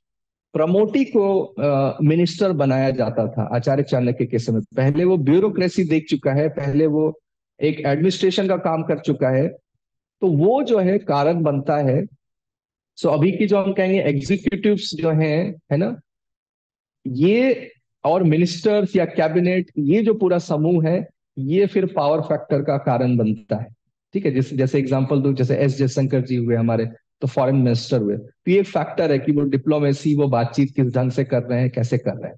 प्रमोटी को मिनिस्टर बनाया जाता था आचार्य चाणक्य के समय। पहले वो ब्यूरोक्रेसी देख चुका है, पहले वो एक एडमिनिस्ट्रेशन का काम कर चुका है। तो वो जो है, कारण बनता है। सो अभी की जो हम कहेंगे एग्जीक्यूटिव्स जो हैं, है ना? ये और मिनिस्टर्स या कैबिनेट ये जो पूरा समूह है, ये फिर पावर फैक्टर का कारण बनता है। ठीक है, जैसे जैसे एग्जांपल दो, जैसे एस जयशंकर जी हुए हमारे। तो फॉरेन मिनिस्टर हुए। तो ये फैक्टर है कि वो डिप्लोमेसी वो बातचीत किस ढंग से कर रहे हैं, कैसे कर रहे हैं।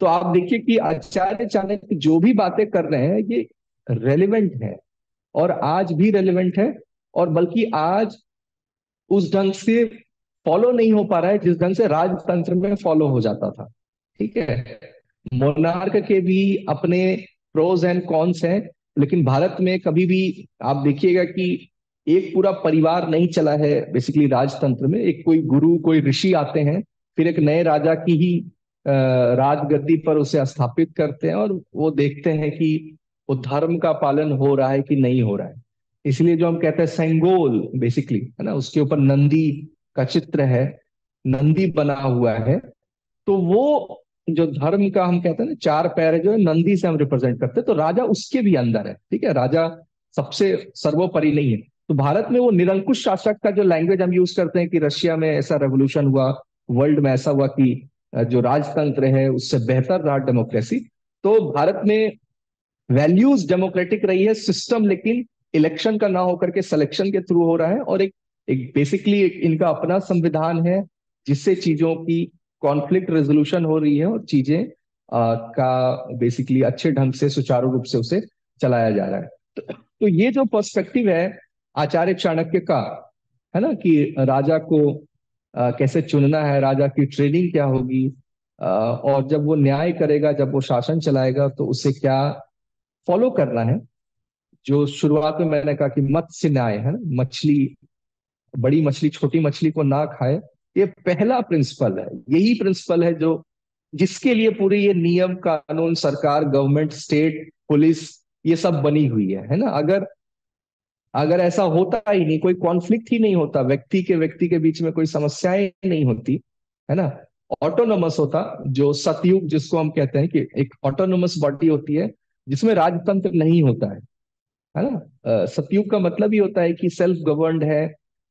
तो आप देखिए कि आचार्य चाणक्य जो भी बातें कर रहे हैं, ये रेलिवेंट है। और आज भी रेलिवेंट है, और बल्कि आज उस ढंग से फॉलो नहीं हो पा रहा है, जिस ढंग से राजतंत्र में फॉलो हो जाता था। ठीक है? मोनार्क के भी अपने प्रोज एंड कॉन्स हैं, लेकिन भारत में कभी भी आप देखिएगा कि एक पूरा परिवार नहीं चला है बेसिकली राजतंत्र में। एक कोई गुरु, कोई ऋषि आते हैं, फिर एक नए राजा की ही राजगद्दी पर उसे स्थापित करते हैं और वो देखते हैं कि वो धर्म का पालन हो रहा है कि नहीं हो रहा है। इसलिए जो हम कहते हैं सेंगोल बेसिकली है ना, उसके ऊपर नंदी का चित्र है, नंदी बना हुआ है। तो वो जो धर्म का हम कहते हैं ना, चार पैर जो है, नंदी से हम रिप्रेजेंट करते हैं। तो राजा उसके भी अंदर है, ठीक है? राजा सबसे सर्वोपरि नहीं है। तो भारत में वो निरंकुश शासक का जो लैंग्वेज हम यूज़ करते हैं कि रशिया में ऐसा रेवोल्यूशन हुआ वर्ल्ड में ऐसा हुआ कि जो राजतंत्र है उससे बेहतर रहा डेमोक्रेसी तो भारत में वैल्यूज़ डेमोक्रेटिक रही है सिस्टम लेकिन इलेक्शन का ना होकर के सिलेक्शन के थ्रू हो रहा है और एक एक बेसिकली एक इनका अपना संविधान है जिससे चीज़ों की कॉन्फ्लिक्ट रेजोल्यूशन हो रही है और चीज़ें का बेसिकली अच्छे ढंग से सुचारू रूप से उसे चलाया जा रहा है। तो, तो ये जो पर्सपेक्टिव है आचार्य चाणक्य का है ना कि राजा को आ, कैसे चुनना है राजा की ट्रेनिंग क्या होगी आ, और जब वो न्याय करेगा जब वो शासन चलाएगा तो उसे क्या फॉलो करना है? जो शुरुआत में मैंने कहा कि मत्स्य न्याय है ना मछली बड़ी मछली छोटी मछली को ना खाए ये पहला प्रिंसिपल है। यही प्रिंसिपल है जो जिसके लिए पूरी ये नियम कानून सरकार गवर्नमेंट स्टेट पुलिस ये सब बनी हुई है है ना? अगर अगर ऐसा होता ही नहीं, कोई कॉन्फ्लिक्ट ही नहीं होता, व्यक्ति के व्यक्ति के बीच में कोई समस्याएँ नहीं होती, है ना? ऑटोनोमस होता, जो सतयुग जिसको हम कहते हैं कि एक ऑटोनोमस बॉडी होती है, जिसमें राजतंत्र नहीं होता है है ना? सतयुग का मतलब ही होता है कि सेल्फ गवर्नड है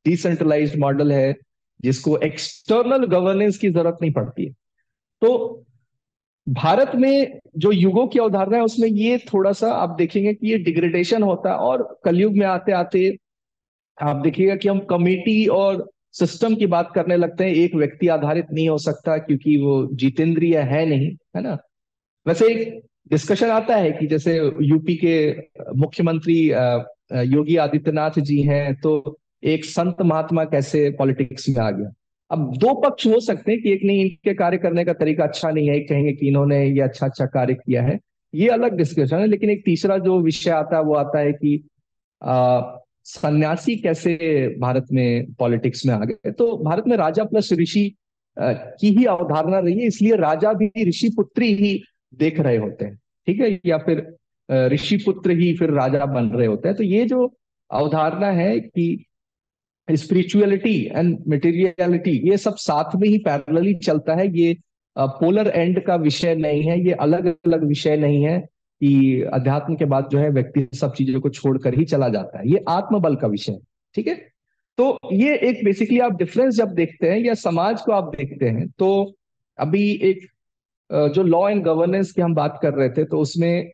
डिसेंट्रलाइज मॉडल है, जिसको एक्सटर्नल गवर्नेंस की ज़रूरत नहीं पड़ती है। तो भारत में जो युगों की अवधारणा है, उसमें ये थोड़ा सा आप देखेंगे कि ये डिग्रेडेशन होता है और कलयुग में आते आते आप देखिएगा कि हम कमेटी और सिस्टम की बात करने लगते हैं। एक व्यक्ति आधारित नहीं हो सकता क्योंकि वो जितेंद्रिय है नहीं, है ना? वैसे एक डिस्कशन आता है कि जैसे यूपी के मुख्यमंत्री योगी आदित्यनाथ जी हैं तो एक संत महात्मा कैसे पॉलिटिक्स में आ गया? अब दो पक्ष हो सकते हैं कि एक नहीं, इनके कार्य करने का तरीका अच्छा नहीं है, एक कहेंगे कि इन्होंने ये अच्छा अच्छा कार्य किया है। ये अलग डिस्कशन है, लेकिन एक तीसरा जो विषय आता है, वो आता है कि सन्यासी कैसे भारत में पॉलिटिक्स में आ गए। तो भारत में राजा प्लस ऋषि की ही अवधारणा रही है, इसलिए राजा भी ऋषि पुत्री ही देख रहे होते हैं, ठीक है? या फिर ऋषि पुत्र ही फिर राजा बन रहे होते हैं। तो ये जो अवधारणा है कि स्पिरिचुअलिटी एंड मटेरियलिटी ये सब साथ में ही पैरेलली चलता है। ये पोलर एंड का विषय नहीं है, ये अलग अलग विषय नहीं है कि अध्यात्म के बाद जो है व्यक्ति सब चीज़ों को छोड़कर ही चला जाता है। ये आत्मबल का विषय है, ठीक है? तो ये एक बेसिकली आप डिफरेंस जब देखते हैं या समाज को आप देखते हैं तो अभी एक जो लॉ एंड गवर्नेंस की हम बात कर रहे थे तो उसमें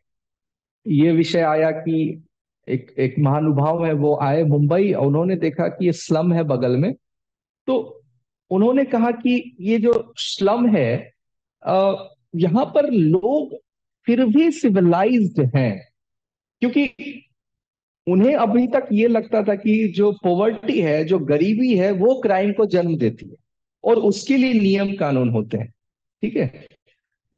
ये विषय आया कि एक एक महानुभाव है, वो आए मुंबई और उन्होंने देखा कि ये स्लम है बगल में। तो उन्होंने कहा कि ये जो स्लम है यहाँ पर लोग फिर भी सिविलाइज्ड हैं, क्योंकि उन्हें अभी तक ये लगता था कि जो पॉवर्टी है, जो गरीबी है, वो क्राइम को जन्म देती है और उसके लिए नियम कानून होते हैं, ठीक है?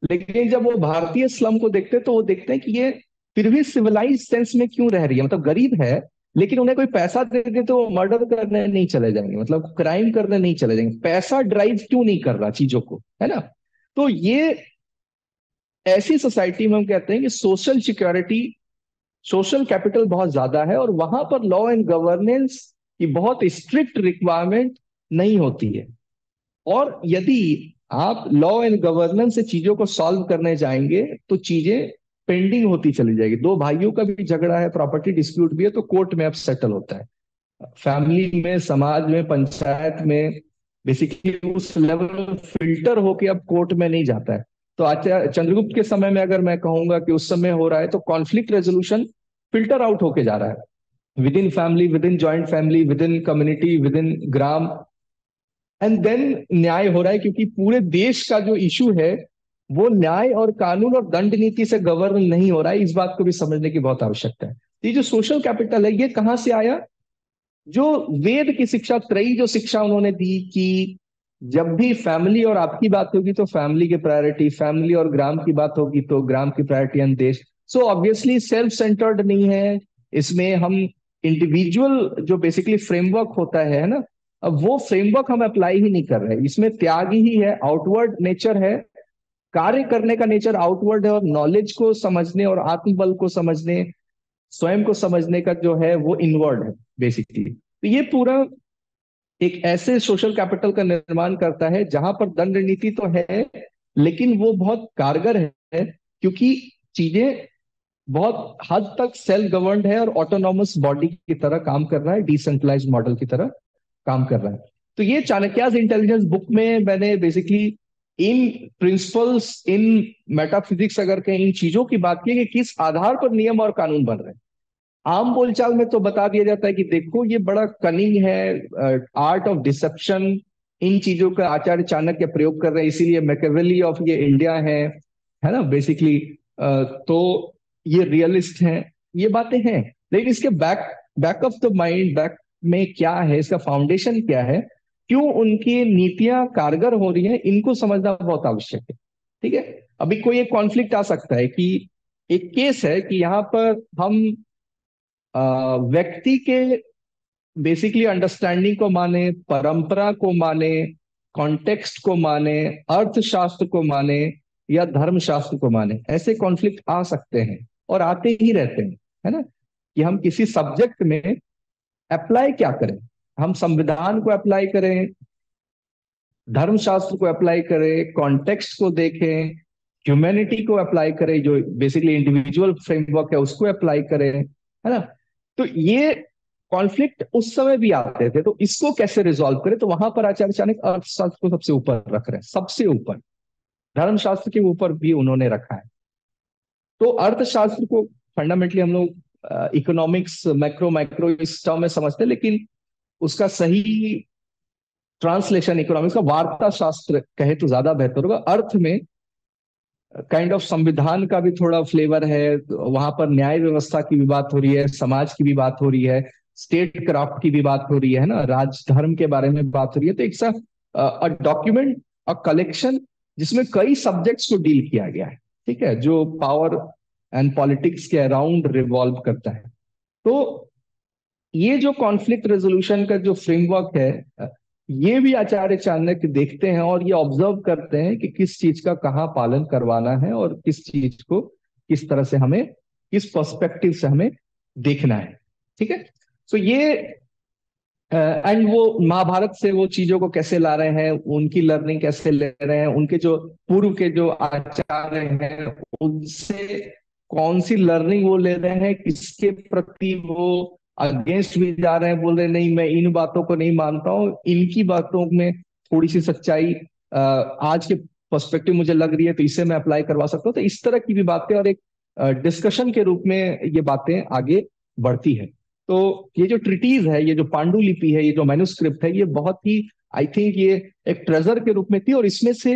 लेकिन जब वो भारतीय स्लम को देखते हैं तो वो देखते हैं कि ये फिर भी सिविलाइज सेंस में क्यों रह रही है? मतलब गरीब है, लेकिन उन्हें कोई पैसा दे दे तो मर्डर करने नहीं चले जाएँगे मतलब क्राइम करने नहीं चले जाएँगे। पैसा ड्राइव क्यों नहीं कर रहा चीज़ों को, है ना? तो ये ऐसी सोसाइटी में हम कहते हैं कि सोशल सिक्योरिटी सोशल कैपिटल बहुत ज़्यादा है और वहाँ पर लॉ एंड गवर्नेंस की बहुत स्ट्रिक्ट रिक्वायरमेंट नहीं होती है। और यदि आप लॉ एंड गवर्नेंस से चीज़ों को सॉल्व करने जाएँगे तो चीज़ें पेंडिंग होती चली जाएगी। दो भाइयों का भी झगड़ा है प्रॉपर्टी डिस्प्यूट भी है तो कोर्ट में अब सेटल होता है। फैमिली में, समाज में, पंचायत में बेसिकली उस लेवल फ़िल्टर होके अब कोर्ट में नहीं जाता है। तो आचार्य चंद्रगुप्त के समय में अगर मैं कहूँगा कि उस समय हो रहा है तो कॉन्फ्लिक्ट रेजोल्यूशन फ़िल्टर आउट होके जा रहा है। Within family within joint family within community within gram. And then न्याय हो रहा है, क्योंकि पूरे देश का जो इशू है वो न्याय और कानून और दंड नीति से गवर्न नहीं हो रहा है, इस बात को भी समझने की बहुत आवश्यकता है। ये जो सोशल कैपिटल है, ये कहाँ से आया? जो वेद की शिक्षा, त्रयी जो शिक्षा उन्होंने दी कि जब भी फैमिली और आपकी बात होगी तो फैमिली की प्रायोरिटी फैमिली और ग्राम की बात होगी तो ग्राम की प्रायोरिटी एंड देश। सो ऑब्वियसली सेल्फ सेंटर्ड नहीं है। इसमें हम इंडिविजुअल जो बेसिकली फ्रेमवर्क होता है ना? अब वो फ्रेमवर्क हम अप्लाई ही नहीं कर रहे। इसमें त्याग ही है आउटवर्ड नेचर है। कार्य करने का नेचर आउटवर्ड है और नॉलेज को समझने और आत्मबल को समझने, स्वयं को समझने का जो है वो इनवर्ड है बेसिकली तो ये पूरा एक ऐसे सोशल कैपिटल का निर्माण करता है जहाँ पर दंड नीति तो है, लेकिन वो बहुत कारगर है क्योंकि चीज़ें बहुत हद तक सेल्फ गवर्नड है और ऑटोनॉमस बॉडी की तरह काम कर रहा है डिसेंट्रलाइज मॉडल की तरह काम कर रहा है। तो ये चाणक्याज इंटेलिजेंस बुक में मैंने basically in principles in metaphysics अगर कहीं, इन चीज़ों की बात की कि किस आधार पर नियम और कानून बन रहे हैं। आम बोलचाल में तो बता दिया जाता है कि देखो, ये बड़ा कनिंग है आर्ट ऑफ़ डिसेप्शन इन चीज़ों का आचार्य चाणक्य प्रयोग कर रहे हैं, इसीलिए मैकेवेली ऑफ़ ये इंडिया है है ना बेसिकली तो ये रियलिस्ट है, ये बातें हैं। लेकिन इसके back back of the mind back में क्या है, इसका फाउंडेशन क्या है? क्यों उनकी नीतियाँ कारगर हो रही हैं, इनको समझना बहुत आवश्यक है। ठीक है? अभी कोई एक कॉन्फ्लिक्ट आ सकता है कि एक केस है कि यहाँ पर हम व्यक्ति के बेसिकली अंडरस्टैंडिंग को माने, परंपरा को माने कॉन्टेक्स्ट को माने, अर्थशास्त्र को माने, या धर्मशास्त्र को माने, ऐसे कॉन्फ्लिक्ट आ सकते हैं और आते ही रहते हैं, है ना? कि हम किसी सब्जेक्ट में अप्लाई क्या करें? हम संविधान को अप्लाई करें, धर्मशास्त्र को अप्लाई करें कॉन्टेक्स्ट को देखें ह्यूमैनिटी को अप्लाई करें, जो बेसिकली इंडिविजुअल फ्रेमवर्क है, उसको अप्लाई करें, है ना? तो ये कॉन्फ्लिक्ट उस समय भी आते थे तो इसको कैसे रिजोल्व करें? तो वहाँ पर आचार्य चाणक्य अर्थशास्त्र को सबसे ऊपर रख रहे हैं, सबसे ऊपर। धर्मशास्त्र के ऊपर भी उन्होंने रखा है। तो अर्थशास्त्र को फंडामेंटली हम लोग इकोनॉमिक्स मैक्रो माइक्रो इस टर्म में समझते हैं, लेकिन उसका सही ट्रांसलेशन इकोनॉमिक्स का वार्ता शास्त्र कहे तो ज़्यादा बेहतर होगा। अर्थ में काइंड ऑफ़ संविधान का भी थोड़ा फ्लेवर है, वहाँ पर न्याय व्यवस्था की भी बात हो रही है, समाज की भी बात हो रही है स्टेट क्राफ्ट की भी बात हो रही है ना? राजधर्म के बारे में बात हो रही है। तो एक सा डॉक्यूमेंट अ कलेक्शन जिसमें कई सब्जेक्ट्स को डील किया गया है, ठीक है? जो पावर एंड पॉलिटिक्स के अराउंड रिवॉल्व करता है। तो ये जो कॉन्फ्लिक्ट रेजोल्यूशन का जो फ्रेमवर्क है, ये भी आचार्य चाणक्य देखते हैं और ये ऑब्ज़र्व करते हैं कि किस चीज़ का कहाँ पालन करवाना है और किस चीज़ को किस तरह से हमें, किस पर्सपेक्टिव से हमें देखना है। ठीक है? तो ये एंड वो महाभारत से वो चीज़ों को कैसे ला रहे हैं, उनकी लर्निंग कैसे ले रहे हैं, उनके जो पूर्व के जो आचार्य हैं, उनसे कौन सी लर्निंग वो ले रहे हैं, किसके प्रति वो अगेंस्ट भी जा रहे हैं, बोल रहे नहीं, मैं इन बातों को नहीं मानता हूँ। इनकी बातों में थोड़ी सी सच्चाई आज के पर्सपेक्टिव मुझे लग रही है तो इसे मैं अप्लाई करवा सकता हूँ। तो इस तरह की भी बातें और एक डिस्कशन के रूप में ये बातें आगे बढ़ती है। तो ये जो ट्रिटीज है, ये जो पांडुलिपि है, ये जो मैन्युस्क्रिप्ट है, ये बहुत ही आई थिंक ये एक ट्रेजर के रूप में थी और इसमें से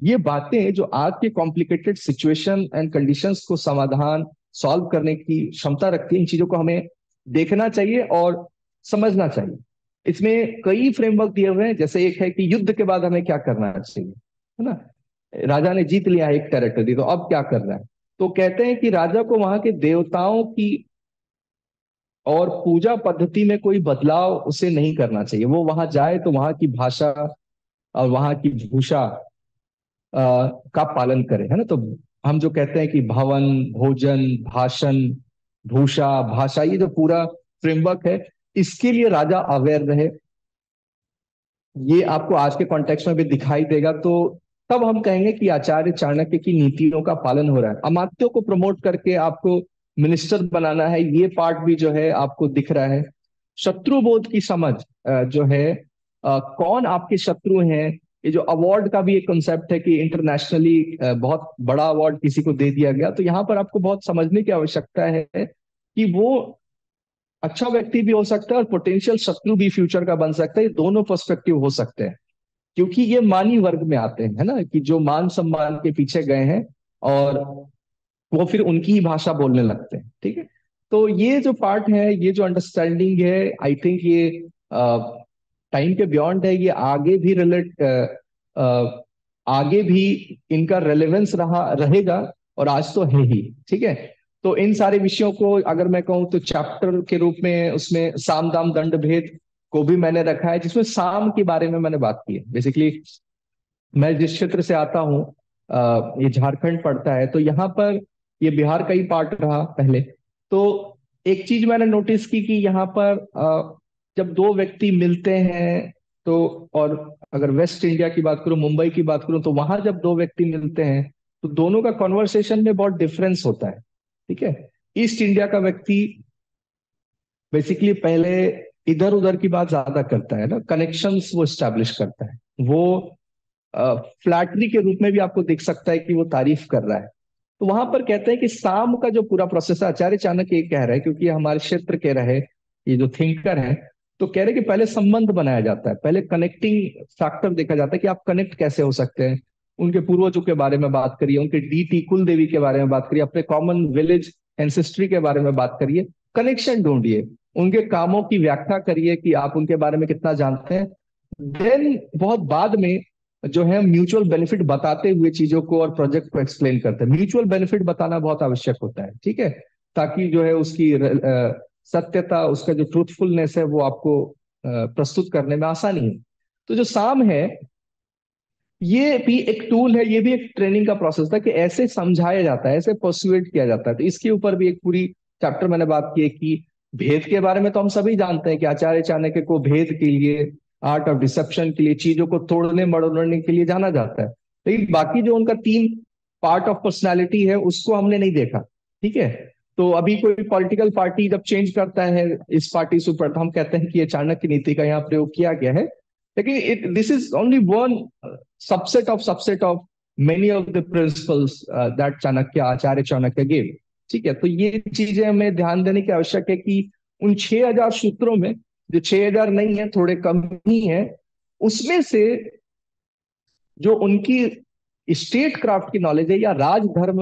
ये बातें जो आज के कॉम्प्लिकेटेड सिचुएशन एंड कंडीशंस को समाधान सॉल्व करने की क्षमता रखती है, इन चीज़ों को हमें देखना चाहिए और समझना चाहिए। इसमें कई फ्रेमवर्क दिए हुए हैं, जैसे एक है कि युद्ध के बाद हमें क्या करना चाहिए, है ना? राजा ने जीत लिया एक टेरेटरी तो अब क्या करना है? तो कहते हैं कि राजा को वहाँ के देवताओं की और पूजा पद्धति में कोई बदलाव उसे नहीं करना चाहिए। वो वहाँ जाए तो वहाँ की भाषा और वहाँ की भूषा का पालन करे, है ना? तो हम जो कहते हैं कि भवन, भोजन, भाषण भूषा, भाषा, ये जो पूरा फ्रेमवर्क है, इसके लिए राजा अवेयर रहे। ये आपको आज के कॉन्टेक्स्ट में भी दिखाई देगा तो तब हम कहेंगे कि आचार्य चाणक्य की नीतियों का पालन हो रहा है। अमात्यों को प्रमोट करके आपको मिनिस्टर बनाना है, ये पार्ट भी जो है आपको दिख रहा है। शत्रु बोध की समझ जो है कौन आपके शत्रु हैं ये जो अवार्ड का भी एक कंसेप्ट है कि इंटरनेशनली बहुत बड़ा अवार्ड किसी को दे दिया गया तो यहाँ पर आपको बहुत समझने की आवश्यकता है कि वो अच्छा व्यक्ति भी हो सकता है और पोटेंशियल शत्रु भी फ्यूचर का बन सकता है दोनों पर्सपेक्टिव हो सकते हैं। क्योंकि ये मानी वर्ग में आते हैं, है ना, कि जो मान सम्मान के पीछे गए हैं और वो फिर उनकी ही भाषा बोलने लगते हैं, ठीक है? तो ये जो पार्ट है, ये जो अंडरस्टैंडिंग है आई थिंक ये टाइम के बियॉन्ड है ये आगे भी रिलेट आगे भी इनका रेलेवेंस रहा, रहेगा और आज तो है ही, ठीक है? तो इन सारे विषयों को अगर मैं कहूँ तो चैप्टर के रूप में उसमें साम, दाम, दंड, भेद को भी मैंने रखा है, जिसमें साम के बारे में मैंने बात की है। बेसिकली मैं जिस क्षेत्र से आता हूँ ये झारखंड पड़ता है तो यहाँ पर ये बिहार का ही पार्ट रहा पहले। तो एक चीज़ मैंने नोटिस की कि यहाँ पर जब दो व्यक्ति मिलते हैं तो और अगर वेस्ट इंडिया की बात करूँ, मुंबई की बात करूँ तो वहाँ जब दो व्यक्ति मिलते हैं तो दोनों का कॉन्वर्सेशन में बहुत डिफरेंस होता है, ठीक है? ईस्ट इंडिया का व्यक्ति बेसिकली पहले इधर उधर की बात ज़्यादा करता है ना कनेक्शंस वो स्टैब्लिश करता है। वो फ्लैटरी के रूप में भी आपको देख सकता है कि वो तारीफ़ कर रहा है। तो वहाँ पर कहते हैं कि शाम का जो पूरा प्रोसेस है, आचार्य चाणक्य ये कह रहे हैं, क्योंकि हमारे क्षेत्र के रहे, ये जो थिंकर है तो कह रहे कि पहले संबंध बनाया जाता है, पहले कनेक्टिंग फैक्टर देखा जाता है कि आप कनेक्ट कैसे हो सकते हैं। उनके पूर्वजों के बारे में बात करिए, उनके डी टी कुल देवी के बारे में बात करिए, अपने कॉमन विलेज एंसेस्ट्री के बारे में बात करिए। कनेक्शन ढूंढिए, उनके कामों की व्याख्या करिए कि आप उनके बारे में कितना जानते हैं। देन बहुत बाद में जो है म्यूचुअल बेनिफिट बताते हुए चीज़ों को और प्रोजेक्ट को एक्सप्लेन करते हैं। म्यूचुअल बेनिफिट बताना बहुत आवश्यक होता है, ठीक है? ताकि जो है उसकी सत्यता, उसका जो ट्रूथफुलनेस है, वो आपको प्रस्तुत करने में आसानी है। तो जो साम है, ये भी एक टूल है, ये भी एक ट्रेनिंग का प्रोसेस था कि ऐसे समझाया जाता है, ऐसे परसुएट किया जाता है। तो इसके ऊपर भी एक पूरी चैप्टर मैंने बात की है कि भेद के बारे में तो हम सभी जानते हैं कि आचार्य चाणक्य को भेद के लिए आर्ट ऑफ़ डिसेप्शन के लिए, चीज़ों को तोड़ने मड़ोड़ने के लिए जाना जाता है। लेकिन बाकी जो उनका तीन पार्ट ऑफ़ पर्सनैलिटी है, उसको हमने नहीं देखा। ठीक है? तो अभी कोई पॉलिटिकल पार्टी जब चेंज करता है, इस पार्टी से ऊपर तो हम कहते हैं कि ये चाणक्य नीति का यहाँ प्रयोग किया गया है। लेकिन this is only one subset of subset of many of the principles that Chanakya, Acharya Chanakya gave ठीक है तो ये चीज़ें हमें ध्यान देने की आवश्यक है कि उन छह हज़ार सूत्रों में, जो छह हज़ार नहीं है, थोड़े कम ही है, उसमें से जो उनकी स्टेट क्राफ्ट की नॉलेज है या राजधर्म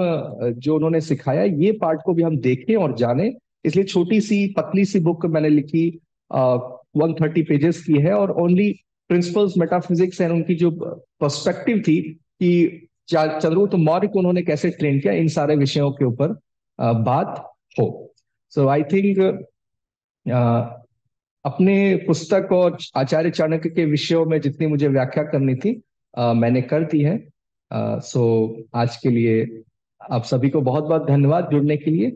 जो उन्होंने सिखाया ये पार्ट को भी हम देखें और जाने। इसलिए छोटी सी पतली सी बुक मैंने लिखी वन थर्टी पेजेस की है और ओनली प्रिंसिपल्स मेटाफिजिक्स एंड उनकी जो पर्सपेक्टिव थी कि चंद्रगुप्त मौर्य को उन्होंने कैसे ट्रेन किया इन सारे विषयों के ऊपर बात हो। सो आई थिंक अपने पुस्तक और आचार्य चाणक्य के विषयों में जितनी मुझे व्याख्या करनी थी आ, मैंने कर दी है। सो आज के लिए आप सभी को बहुत बहुत धन्यवाद जुड़ने के लिए।